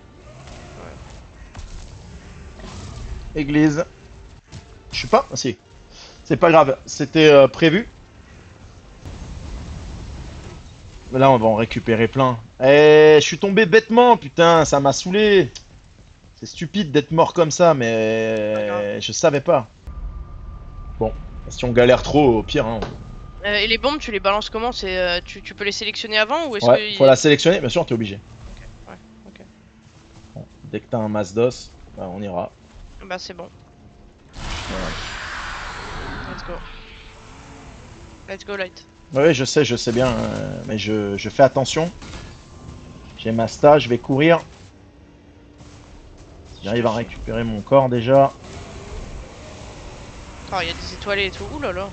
Église. Je suis pas. ah, Si. C'est pas grave. C'était euh, prévu. Mais Là, on va en récupérer plein. Eh, je suis tombé bêtement, putain, ça m'a saoulé. C'est stupide d'être mort comme ça, mais je savais pas. Bon, si on galère trop, au pire, hein. Euh, et les bombes, tu les balances comment? C'est euh, tu, tu peux les sélectionner avant ou est-ce Ouais, que faut la sélectionner, bien sûr, t'es obligé. ouais, ok. Bon, dès que t'as un masse d'os, bah, on ira. Bah c'est bon. Let's go. Let's go light. Oui, je sais, je sais bien, euh, mais je, je fais attention. J'ai ma sta, je vais courir. Si j'arrive à récupérer mon corps déjà. Oh, il y a des étoilés et tout. Ouh là là.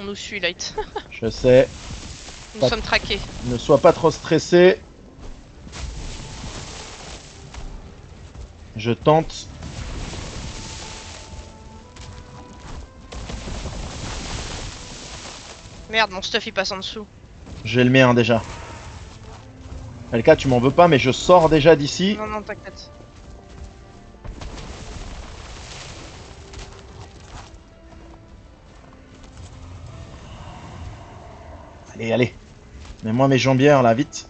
On nous suit, Light. Je sais, Nous Pas- sommes traqués. ne sois pas trop stressé. Je tente. Merde, mon stuff il passe en dessous. J'ai le mien déjà. LK, tu m'en veux pas, mais je sors déjà d'ici. Non, non, t'inquiète. Allez, allez. Mets-moi mes jambières là, vite.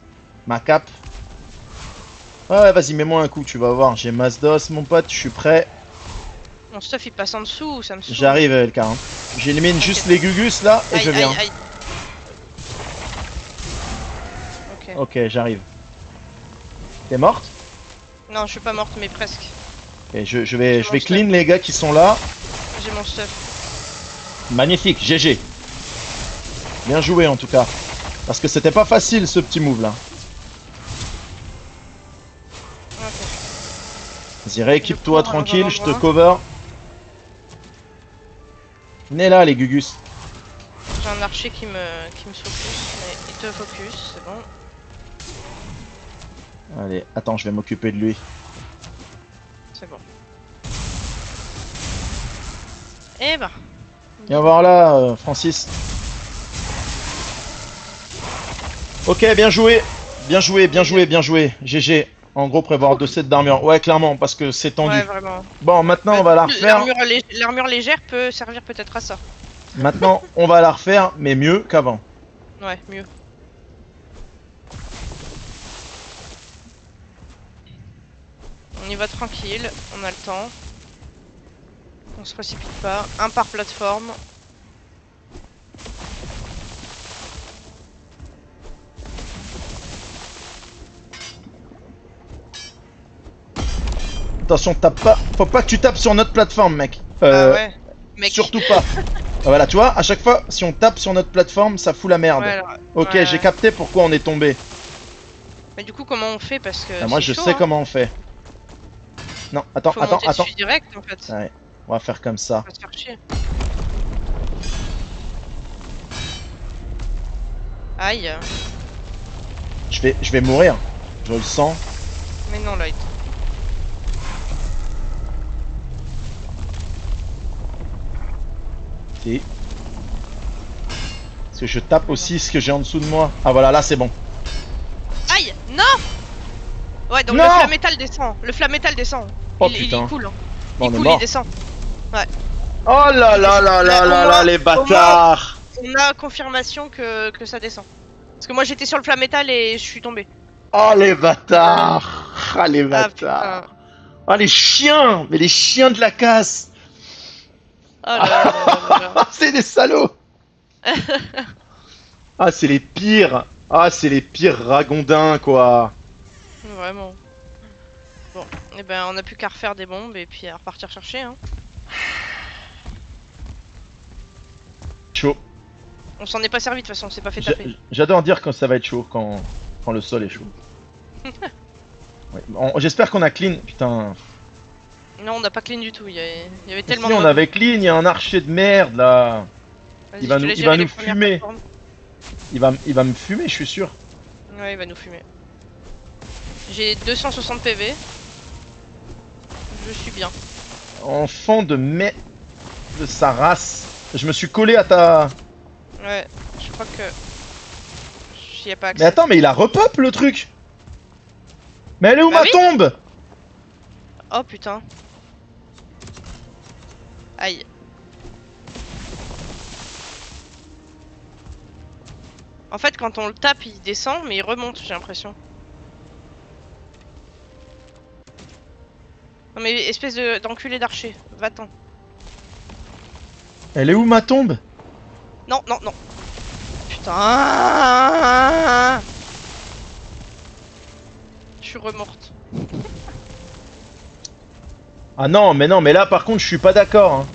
Ma cape. Ouais, vas-y, mets-moi un coup, tu vas voir. J'ai Mazdos, mon pote, je suis prêt. Mon stuff il passe en dessous, ça me saoule. J'arrive, LK. hein. J'élimine juste les gugus là et Aïe, je viens. aïe, aïe. Ok. Ok, j'arrive. T'es morte? Non, je suis pas morte, mais presque. Et je, je vais, je vais stuff. clean les gars qui sont là. J'ai mon stuff. Magnifique, GG. Bien joué en tout cas. Parce que c'était pas facile ce petit move là. Vas-y, rééquipe-toi tranquille, je te cover. Venez là les gugus. J'ai un archer qui me, qui me focus, mais il te focus, c'est bon. Allez, attends, je vais m'occuper de lui. C'est bon. Eh bah. Viens voir là, euh, Francis. Ok, bien joué. Bien joué, bien joué, bien joué. GG. En gros, prévoir deux sets d'armure. Ouais, clairement, parce que c'est tendu. Ouais, vraiment. Bon, maintenant, on va la refaire. L'armure lé- L'armure légère peut servir peut-être à ça. Maintenant, on va la refaire, mais mieux qu'avant. Ouais, mieux. On y va tranquille, on a le temps. On se précipite pas. Un par plateforme. Attention, tape pas. Faut pas que tu tapes sur notre plateforme, mec. Euh, ah ouais. Mec. Surtout pas. voilà, tu vois, à chaque fois, si on tape sur notre plateforme, ça fout la merde. Ouais, alors- ok, ouais, j'ai capté pourquoi on est tombé. Mais du coup, comment on fait? Parce que. Ah, moi, je chaud, sais hein. comment on fait. Non, attends, Faut attends, attends. direct en fait. Ouais, on va faire comme ça. On va se faire chier. Aïe. Je vais, je vais mourir. Je le sens. Mais non, Light. Parce que je tape aussi ce que j'ai en dessous de moi. Ah voilà, là c'est bon. Aïe Non Ouais, donc Non le flamétal descend. Le flamétal descend. Oh, il, putain. il coule. hein. Bon, on il est coule, mort. il descend. Oh là là là là Là, là les bâtards On a confirmation que, que ça descend. Parce que moi j'étais sur le flamétal et je suis tombé. Oh les bâtards Ah les Ah bâtards putain. Ah les chiens Mais les chiens de la casse Oh. Ah c'est des salauds Ah c'est les pires Ah c'est les pires ragondins quoi Vraiment. Bon, et ben on a plus qu'à refaire des bombes et puis à repartir chercher. Hein. Chaud. On s'en est pas servi de toute façon, on s'est pas fait taper. J'adore dire quand ça va être chaud, quand, quand le sol est chaud. Ouais, J'espère qu'on a clean. Putain. Non, on n'a pas clean du tout. Il y avait, il y avait Si tellement on avait clean, il y a un archer de merde là. Il va nous- il va nous fumer. plateformes. Il va, il va me fumer, je suis sûr. Ouais, il va nous fumer. J'ai 260 PV. Je suis bien. Enfant de mai de sa race. Je me suis collé à ta. Ouais, je crois que. J'y ai pas accès. Mais attends, mais il a repop le truc. Mais elle est où Bah ma oui. tombe? Oh putain. Aïe. En fait, quand on le tape, il descend, mais il remonte, j'ai l'impression. Non mais espèce de- d'enculé d'archer, va-t'en. Elle est où ma tombe? Non, non, non. Putain. Je suis remorte. Ah non, mais non, mais là par contre, je suis pas d'accord. hein.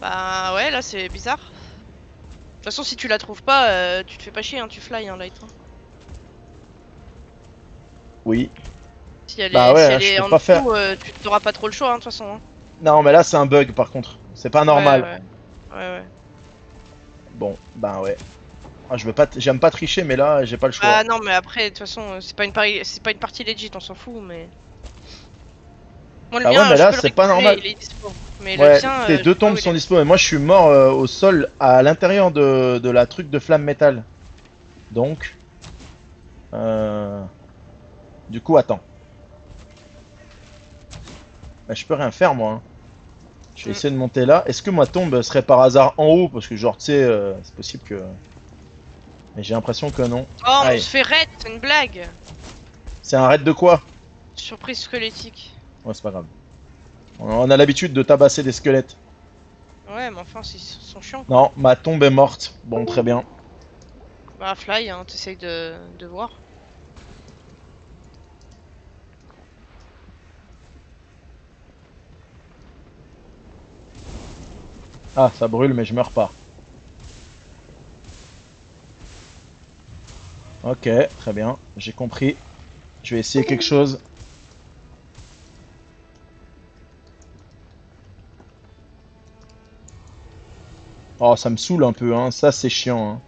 Bah ouais, là c'est bizarre. De toute façon, si tu la trouves pas, euh, tu te fais pas chier, hein, tu fly, hein, Light. hein. Oui. Si elle est, Bah ouais, si elle je est peux en pas dessous, faire. euh, tu t'auras pas trop le choix, hein, de toute façon. hein. Non, mais là c'est un bug par contre. C'est pas normal. Ouais, ouais. ouais, ouais. Bon, bah ouais. Ah, je veux pas, j'aime pas tricher, mais là j'ai pas le choix. Ah non, mais après, de toute façon, euh, c'est pas une pari- c'est pas une partie legit, on s'en fout, mais. Le Ah ouais, mien, mais je là, peux le c'est pas normal. il est dispo. Mais ouais, le tien, tes euh, je deux tombes sont dispo, et moi je suis mort euh, au sol à l'intérieur de, de la truc de flamme métal. Donc, euh, du coup, attends. Bah, je peux rien faire moi. hein. Je vais Mm. essayer de monter là. Est-ce que ma tombe serait par hasard en haut? Parce que genre, tu sais, euh, c'est possible que. Mais j'ai l'impression que non. Oh, on Aïe. se fait raid, c'est une blague. C'est un raid de quoi? Surprise squelettique. Ouais, c'est pas grave. On a l'habitude de tabasser des squelettes. Ouais, mais enfin, ils sont chiants. Non, ma tombe est morte. Bon, très bien. Bah, fly, hein, t'essayes de, de voir. Ah, ça brûle, mais je meurs pas. Ok, très bien, j'ai compris. Je vais essayer quelque chose. Oh, ça me saoule un peu, hein. Ça, c'est chiant.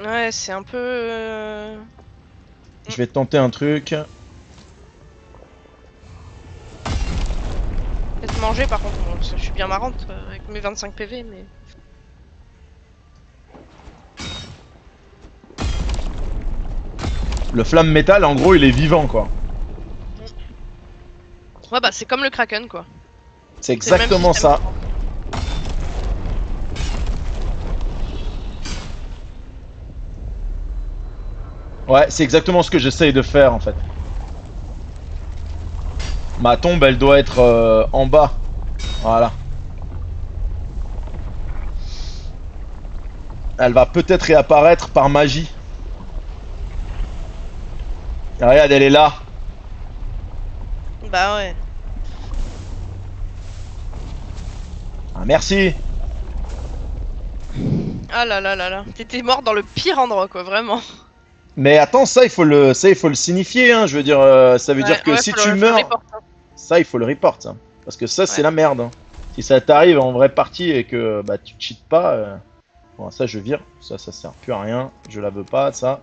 Hein. Ouais, c'est un peu. euh, Je vais tenter un truc. Peut-être manger par contre, bon, je suis bien marrante euh, avec mes 25 PV, mais. Le flamme métal, en gros, il est vivant, quoi. Ouais, bah, c'est comme le Kraken quoi. C'est exactement ça. Ouais, c'est exactement ce que j'essaye de faire, en fait. Ma tombe, elle doit être euh, en bas. Voilà. Elle va peut-être réapparaître par magie. Regarde, elle est là. Bah ouais. Ah, merci. Ah là là là là. T'étais mort dans le pire endroit, quoi, vraiment. Mais attends, ça il faut le, ça il faut le signifier. Hein. Je veux dire, euh, ça veut dire que ouais, si tu le- meurs, report, hein. ça il faut le report. ça. Parce que ça c'est la merde. hein. Si ça t'arrive en vraie partie et que bah tu cheats pas, euh, bon ça je vire. Ça ça sert plus à rien. Je la veux pas ça.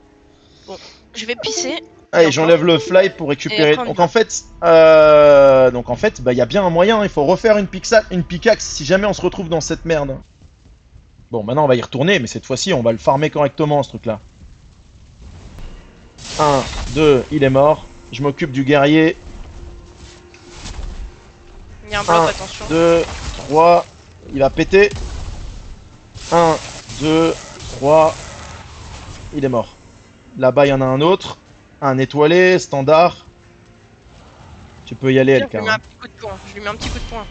Je vais pisser. Allez, j'enlève le fly pour récupérer. Donc en fait, euh, donc en fait, bah il y a bien un moyen. Il faut refaire une pixac, une pickaxe si jamais on se retrouve dans cette merde. Bon, maintenant on va y retourner, mais cette fois-ci on va le farmer correctement ce truc-là. 1, 2, il est mort. Je m'occupe du guerrier. Il y a un bloc, Un, attention. 2, 3, il va péter. 1, 2, 3, il est mort. Là-bas, il y en a un autre. Un étoilé, standard. Tu peux y aller, je Elka. lui mets hein. un petit coup de poing. Je lui mets un petit coup de poing.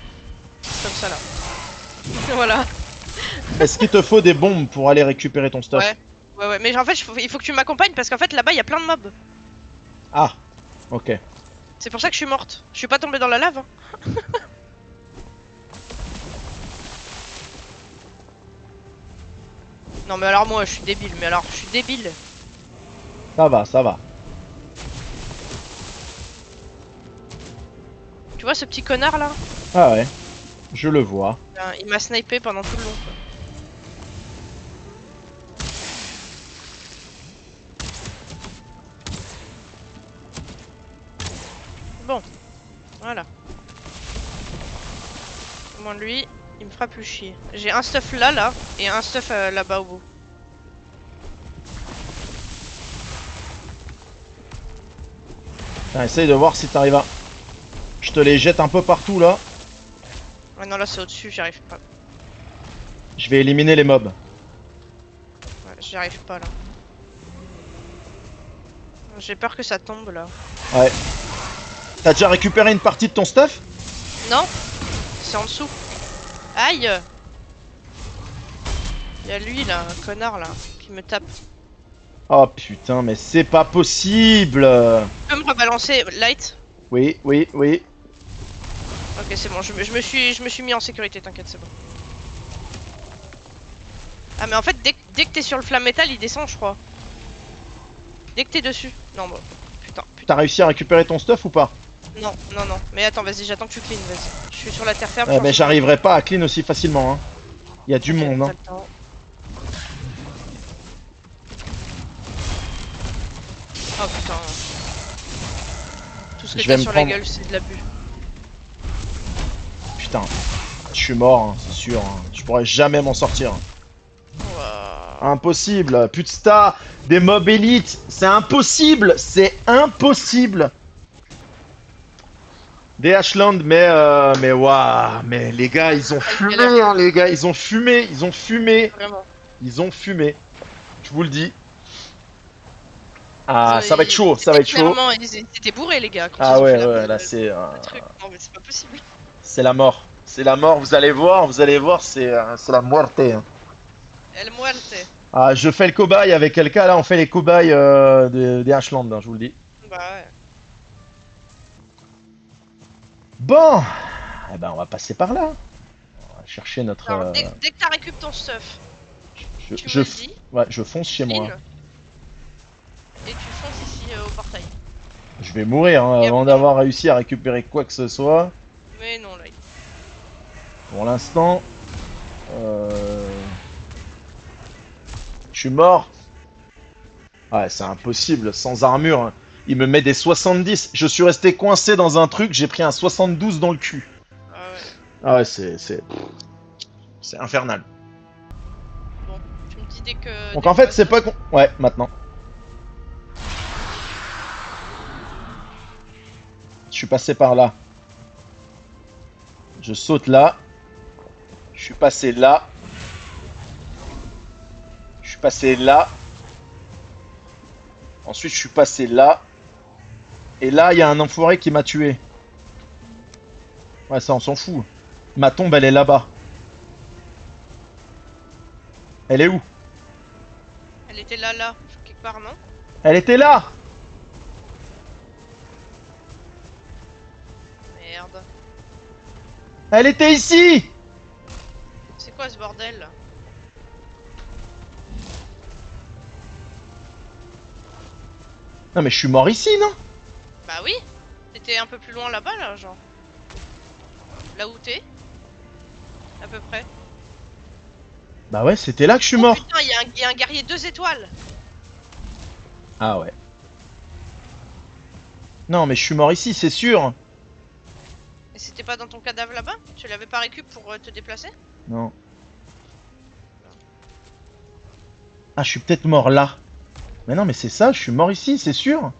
Comme ça là. voilà. Est-ce qu'il te faut des bombes pour aller récupérer ton stuff Ouais. Ouais ouais. Mais en fait, il faut- que tu m'accompagnes parce qu'en fait là-bas il y a plein de mobs. Ah, ok. C'est pour ça que je suis morte. Je suis pas tombée dans la lave. hein. non mais alors moi je suis débile. Mais alors je suis débile. Ça va, ça va. Tu vois ce petit connard là? Ah ouais, je le vois. Euh, Il m'a snipé pendant tout le long. quoi. Voilà. Au moins lui, il me fera plus chier. J'ai un stuff là, là, et un stuff euh, là-bas au bout. Tiens, essaye de voir si t'arrives à... Je te les jette un peu partout là. Ouais, non, là c'est au-dessus, j'y arrive pas. Je vais éliminer les mobs. Ouais, j'y arrive pas là. J'ai peur que ça tombe là. T'as déjà récupéré une partie de ton stuff? Non C'est en dessous. Aïe Il y a lui là, un connard là, qui me tape. Oh putain, mais c'est pas possible Tu peux me rebalancer Light? Oui, oui, oui. Ok c'est bon, je, me- je me suis, je me suis mis en sécurité, t'inquiète c'est bon. Ah mais en fait dès, que- dès que t'es sur le flamme métal il descend je crois. Dès que t'es dessus. Non bon. Putain, putain. T'as réussi à récupérer ton stuff ou pas? Non, non, non. Mais attends, vas-y, j'attends que tu clean, vas-y. Je suis sur la terre ferme. Ouais, je mais suis en- j'arriverai pas à clean aussi facilement. Hein. Il y a du monde. Hein. Oh putain. Tout ce que Je vais sur prendre- la gueule, c'est de l'abus. Putain, je suis mort, hein, c'est sûr. hein. Je pourrais jamais m'en sortir. Impossible. Putain, des mobs élites, c'est impossible, c'est impossible. Des Ashland, mais euh, mais waouh, mais les gars, ils ont fumé, hein, les gars, ils ont fumé, ils ont fumé, Vraiment. ils ont fumé. Je vous le dis. Ah, ça va être chaud, ça va être chaud. Ils étaient bourrés, les gars. quand Ah ils ont ouais, ouais, le- là c'est euh, le truc. Non, mais c'est pas possible. c'est la mort, c'est la mort. Vous allez voir, vous allez voir, c'est euh, c'est la muerte. hein. El muerte. Ah, je fais le cobaye avec quelqu'un là, on fait les cobayes euh, de- des Ashland, hein, je vous le dis. Bah ouais. Bon, eh ben on va passer par là. On va chercher notre. Alors, euh, dès, dès que t'as récup ton stuff, je, tu je, me le dis, ouais, je fonce chez moi. et tu fonces ici euh, au portail. Je vais mourir hein, avant d'avoir réussi à récupérer quoi que ce soit. Mais non, là. Pour l'instant, euh... je suis mort. Ouais, c'est impossible, sans armure. hein. Il me met des 70. Je suis resté coincé dans un truc, j'ai pris un 72 dans le cul. Ah ouais. Ah ouais, c'est. C'est c'est infernal. Bon, tu me dis dès que. Donc dès en que- fait, c'est pas con. Ouais, maintenant. Je suis passé par là. Je saute là. Je suis passé là. Je suis passé là. Ensuite, je suis passé là. Et là, il y a un enfoiré qui m'a tué. Ouais, ça, on s'en fout. Ma tombe, elle est là-bas. Elle est où? Elle était là, là, quelque part, non? Elle était là Merde. Elle était ici C'est quoi ce bordel? Non, mais je suis mort ici, non? Bah oui T'étais un peu plus loin là-bas, là, genre. Là où t'es À peu près. Bah ouais, c'était là que je suis Oh, mort. putain, il y, a un- y a un guerrier deux étoiles Ah ouais. Non, mais je suis mort ici, c'est sûr. Et c'était pas dans ton cadavre là-bas? Tu l'avais pas récup pour euh, te déplacer? Non. Ah, je suis peut-être mort là. Mais non, mais c'est ça, je suis mort ici, c'est sûr.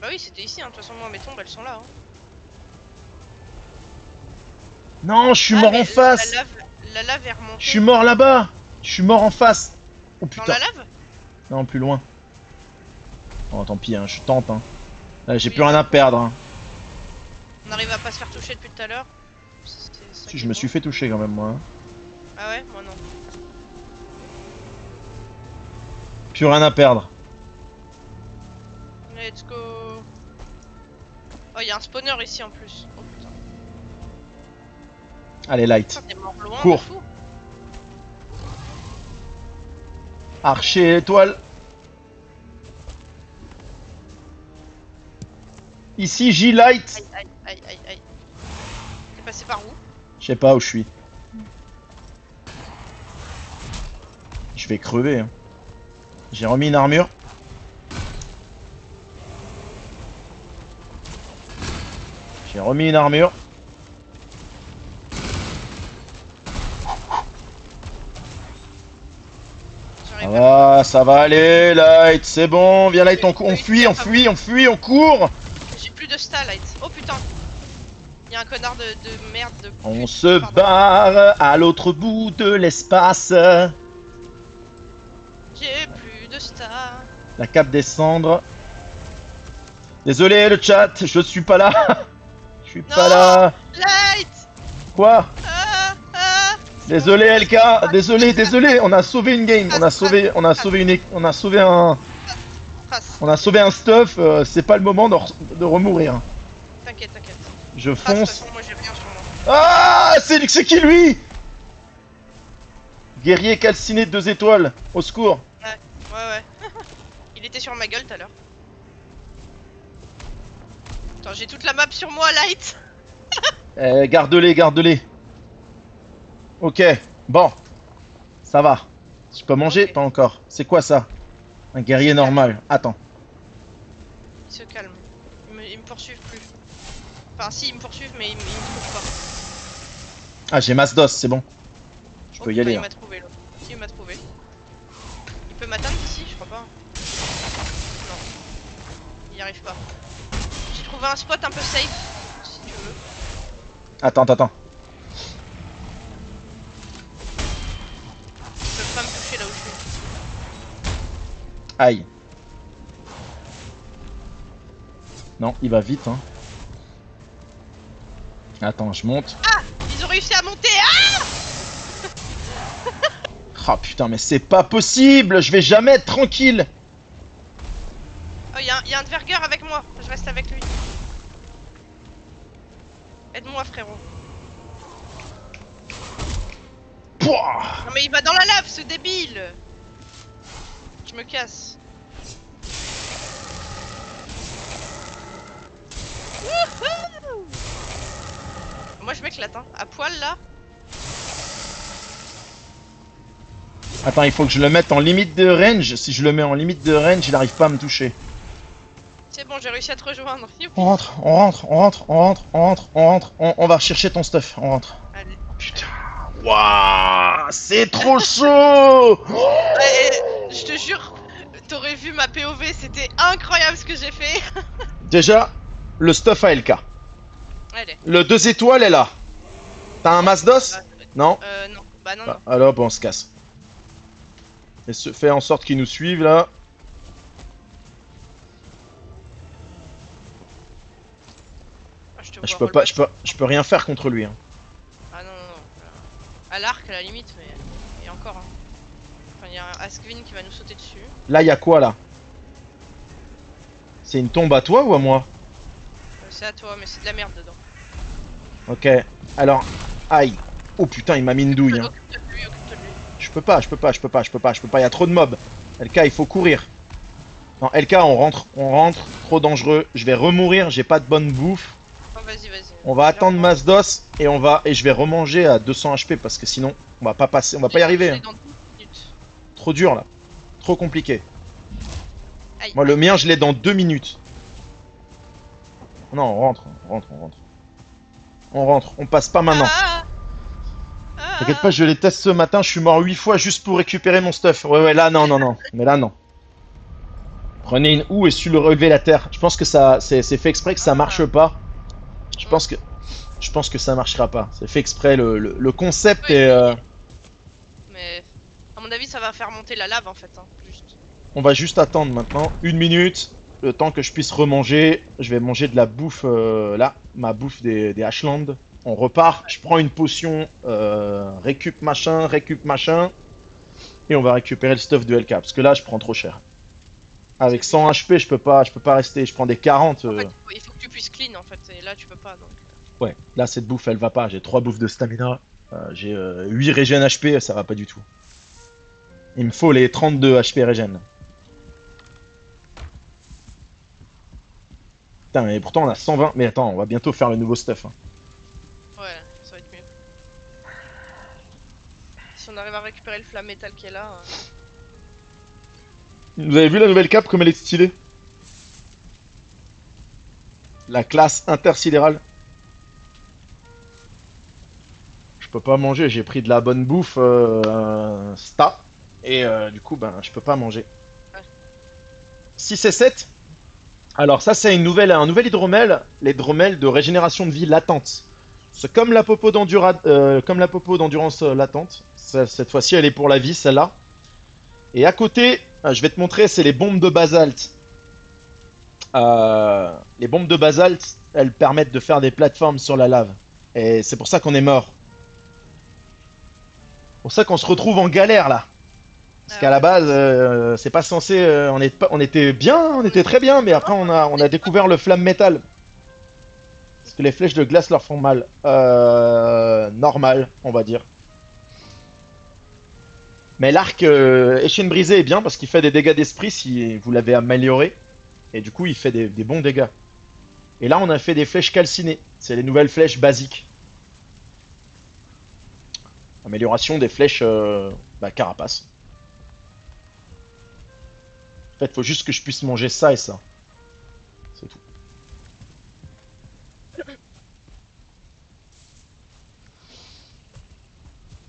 Ah bah oui, c'était ici, hein. de toute façon, moi, mes tombes, elles sont là. Hein. Non, je suis Ah, mort en face. La lave, la lave est remontée. Je suis mort là-bas. Je suis mort en face. Oh Dans putain. la lave? Non, plus loin. Oh, tant pis, hein, je tente. Hein. J'ai Oui. plus rien à perdre. Hein. On arrive à pas se faire toucher depuis tout à l'heure Si, je me suis fait toucher quand même, moi. hein. Ah ouais Moi non. Plus rien à perdre. Let's go Oh, y a un spawner ici en plus. Oh putain. Allez, light. Putain, t'es mort loin Cours. Archer étoile. Ici, J-Light. Aïe, aïe, aïe, aïe, aïe. T'es passé par où? Je sais pas où je suis. Je vais crever. hein. J'ai remis une armure. J'ai remis une armure. Va, ça va aller, Light, c'est bon, viens Light, on, on fuit, on fuit, on fuit, on court J'ai plus de starlight. Oh putain y a un connard de, de merde de. On pute, se pardon. barre à l'autre bout de l'espace. J'ai plus de stars. La cape des cendres. Désolé le chat, je suis pas là. Pas là. Light Quoi Ah Ah Désolé LK, désolé, désolé. On a sauvé une game, on a sauvé, on a sauvé une, on a sauvé un, on a sauvé un stuff. euh, c'est pas le moment de, re- de remourir. T'inquiète, t'inquiète. Je fonce. moi j'ai rien sur moi. Ah, c'est qui lui? Guerrier calciné de deux étoiles. Au secours. Ouais, ouais. Il était sur ma gueule tout à l'heure. Attends, j'ai toute la map sur moi, Light Eh, garde-les, garde-les. Ok, bon. Ça va. Je peux manger. Pas encore. C'est quoi ça? Un guerrier normal. Attends. Il se calme. Ils me, ils me poursuivent plus. Enfin, si, ils me poursuivent, mais ils, me- ils me trouvent pas. Ah, j'ai masse d'os, c'est bon. Je Oh peux y putain, aller. Il hein. m'a trouvé, là. Si, il m'a trouvé. Il peut m'atteindre d'ici Je crois pas. Non. Il y arrive pas. J'ai trouvé un spot un peu safe, si tu veux. Attends, attends, attends. Ils peuvent pas me toucher là où je suis. Aïe. Non, il va vite, hein. Attends, je monte. Ils ont réussi à monter Ah Oh putain, mais c'est pas possible Je vais jamais être tranquille Oh, y'a un, y a un Dverger avec moi. Je reste avec lui. Aide-moi, frérot. Pouah Non, mais il va dans la lave, ce débile Je me casse. Wouhou Moi, je m'éclate, hein. À poil, là. Attends, il faut que je le mette en limite de range. Si je le mets en limite de range, il arrive pas à me toucher. C'est bon, j'ai réussi à te rejoindre. Youpi. On rentre, on rentre, on rentre, on rentre, on rentre, on rentre. On, on va rechercher ton stuff, on rentre. Allez. Putain. Waouh C'est trop chaud Eh, eh, je te jure, t'aurais vu ma POV, c'était incroyable ce que j'ai fait. Déjà, le stuff à LK. Allez. Le 2 étoiles est là. T'as un masse d'os Non? Euh, non. Bah, non, non. Bah, Alors, bon, on se casse. Et se fait en sorte qu'ils nous suivent là. Je vois peux pas, je peux, je peux rien faire contre lui. hein. Ah non, non, non. À l'arc, à la limite, mais. Et encore. Hein. Enfin, il y a un Askvin qui va nous sauter dessus. Là, il y a quoi là? C'est une tombe à toi ou à moi? Euh, c'est à toi, mais c'est de la merde dedans. Ok. Alors, aïe. Oh putain, il m'a mis une douille. hein. Occupe-toi de lui, occupe-toi de lui. Je peux pas, je peux pas, je peux pas, je peux pas, je peux pas. Il y a trop de mobs. LK, il faut courir. Non, LK, on rentre, on rentre. Trop dangereux. Je vais remourir. J'ai pas de bonne bouffe. Vas-y, vas-y. On va attendre. Masdos et on va et je vais remanger à 200 HP parce que sinon on va pas passer, on va pas y arriver. hein. dans 12 minutes. Trop dur là. Trop compliqué. Aïe. Moi le mien je l'ai dans deux minutes. Non, on rentre, on rentre, on rentre. On rentre, on passe pas maintenant. Ah, ah, T'inquiète pas, je les teste ce matin, je suis mort 8 fois juste pour récupérer mon stuff. Ouais ouais là non non non. Mais là non. Prenez une houe et soulevez la terre. Je pense que ça c'est fait exprès que ça marche pas. Je pense que je pense que ça marchera pas. C'est fait exprès le, le, le concept Oui. est euh, Mais à mon avis, ça va faire monter la lave en fait. Hein, juste. On va juste attendre maintenant une minute, le temps que je puisse remanger. Je vais manger de la bouffe euh, là, ma bouffe des, des Ashland. On repart, je prends une potion, euh, récup machin, récup machin, et on va récupérer le stuff de LK parce que là je prends trop cher. Avec 100 HP, je peux pas, je peux pas rester. Je prends des 40. En euh, fait, il faut- il faut que tu puisses clean en fait. Et là, tu peux pas donc. Ouais, là cette bouffe elle va pas. J'ai 3 bouffes de stamina, euh, j'ai 8 régène HP, ça va pas du tout. Il me faut les 32 HP régène. Putain, mais pourtant on a 120. Mais attends, on va bientôt faire le nouveau stuff. hein. Ouais, ça va être mieux. Si on arrive à récupérer le flamme métal qui est là. euh, Vous avez vu la nouvelle cape comme elle est stylée? La classe intersidérale. Je peux pas manger, j'ai pris de la bonne bouffe euh, sta. Et euh, du coup, ben, je peux pas manger. Ouais. 6 et 7 Alors ça c'est une nouvelle, un nouvel hydromel, l'hydromel de régénération de vie latente. C'est comme la popo euh, d'endurance latente. Cette fois-ci elle est pour la vie celle-là. Et à côté, euh, je vais te montrer, c'est les bombes de basalte. Euh, les bombes de basalte, elles permettent de faire des plateformes sur la lave. Et c'est pour ça qu'on est mort. C'est pour ça qu'on se retrouve en galère là. Parce Ah qu'à la ouais. base, euh, c'est pas censé. euh, on, est pas, on était bien, on était très bien, mais après on a, on a découvert le flamme métal. Parce que les flèches de glace leur font mal. Normal, on va dire. Mais l'arc euh, échine brisée est bien parce qu'il fait des dégâts d'esprit si vous l'avez amélioré. Et du coup, il fait des, des bons dégâts. Et là, on a fait des flèches calcinées. C'est les nouvelles flèches basiques. Amélioration des flèches euh, bah, carapace. En fait, faut juste que je puisse manger ça et ça. C'est tout.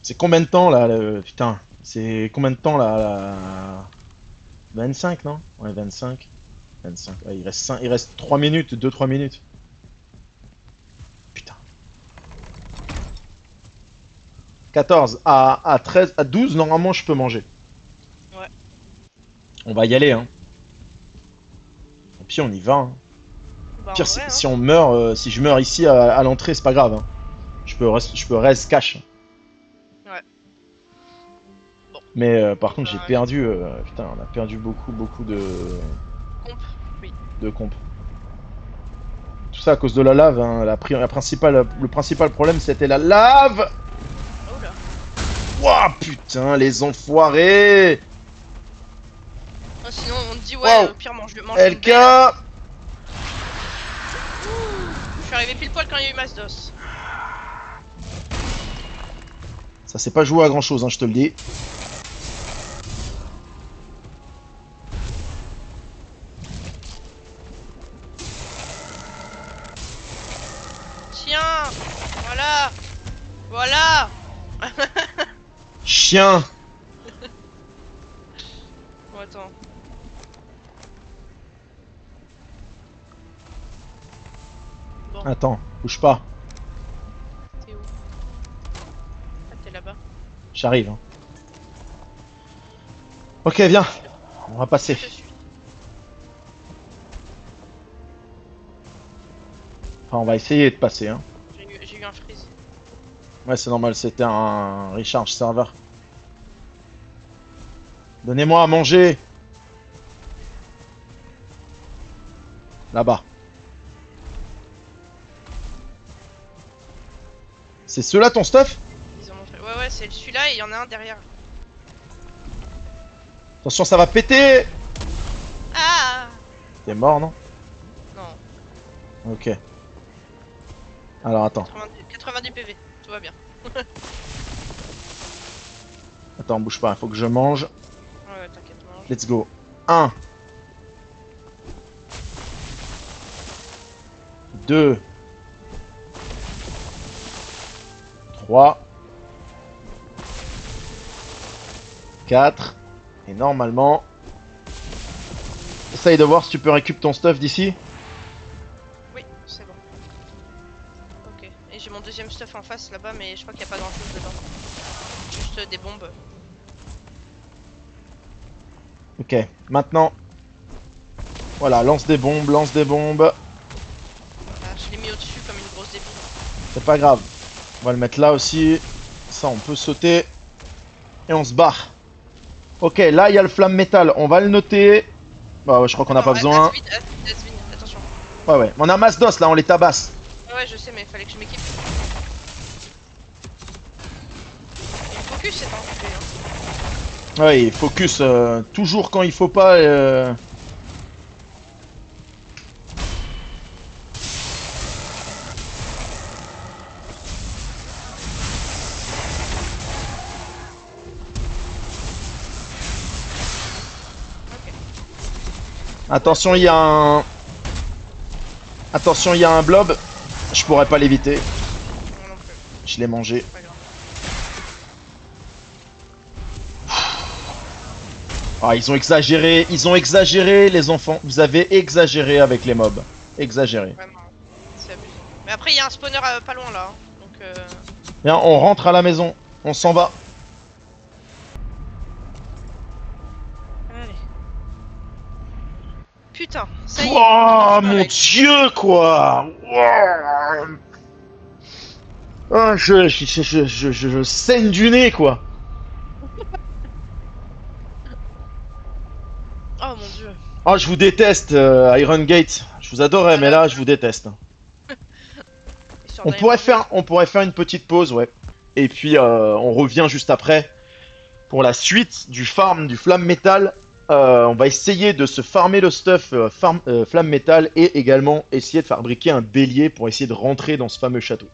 C'est combien de temps là le... Putain, c'est combien de temps là, là 25 non? Ouais 25. 25. Ouais, il reste 5... il reste 3 minutes, 2-3 minutes. Putain. 14 à, à 13 à 12 normalement je peux manger. Ouais. On va y aller hein. Et puis on y va. Hein. Bah, Pire, vrai, si, hein. si on meurt, euh, si je meurs ici à, à l'entrée, c'est pas grave. hein. Je peux reste, je peux reste cash. Mais euh, par contre, j'ai perdu. euh, putain, on a perdu beaucoup, beaucoup de Comp, oui. de comp. Tout ça à cause de la lave. hein. La, pri- la principale, le principal problème, c'était la lave. Oh là. Ouah, putain, les enfoirés. Ah, sinon, on te dit, ouais, Wow. au pire, mange le mange LK. Je suis arrivé pile poil quand il y a eu Masdos. Ça s'est pas joué à grand chose, hein, je te le dis. Tiens Voilà Voilà Chien. Bon, attends. Bon, Attends, bouge pas. t'es où? Ah, t'es là-bas. J'arrive. hein. Ok, viens. On va passer. Enfin, on va essayer de passer, hein. J'ai eu, un freeze. Ouais, c'est normal, c'était un recharge serveur. Donnez-moi à manger Là-bas. C'est ceux-là ton stuff? Ils ont. Ouais, ouais, c'est celui-là et il y en a un derrière. Attention, ça va péter Ah T'es mort, non? Non, Ok. Alors attends, 90, 90 PV, tout va bien. attends, bouge pas, il faut que je mange. Ouais, ouais, t'inquiète, mange. Let's go. 1 2 3 4 Et normalement... Essaye de voir si tu peux récupérer ton stuff d'ici. Deuxième stuff en face là-bas, mais je crois qu'il n'y a pas grand chose dedans. Juste des bombes. Ok, maintenant... Voilà, lance des bombes, lance des bombes. Voilà, je l'ai mis au-dessus comme une grosse débile. C'est pas grave. On va le mettre là aussi. Ça, on peut sauter. Et on se barre. Ok, là, il y a le flamme métal. On va le noter. Bah ouais, je crois qu'on n'a pas besoin. Asvin, Asvin, Asvin, attention. Ouais, ouais. On a masse d'os, là, on les tabasse. Ouais, je sais, mais il fallait que je m'équipe. Focus, enculé, hein. Ouais, focus euh, toujours quand il faut pas. euh. Attention, il y a un. Attention, il y a un blob. Je pourrais pas l'éviter. Je l'ai mangé. Ah, ils ont exagéré. Ils ont exagéré, les enfants. Vous avez exagéré avec les mobs. Exagéré. Vraiment, c'est abusé. Mais après, il y a un spawner euh, pas loin là. hein. Donc, euh... Bien, on rentre à la maison. On s'en va. Allez. Putain, ça y est. Oh on mon avec. dieu quoi Ouah. Ah, je, je, je, je, je, je- je saigne du nez quoi Oh mon dieu. Oh je vous déteste euh, Iron Gate. Je vous adorais mais là je vous déteste. On pourrait faire, on pourrait faire une petite pause ouais. Et puis euh, on revient juste après. Pour la suite du farm du flamme métal Euh, On va essayer de se farmer le stuff farm- flamme métal Et également essayer de fabriquer un bélier Pour essayer de rentrer dans ce fameux château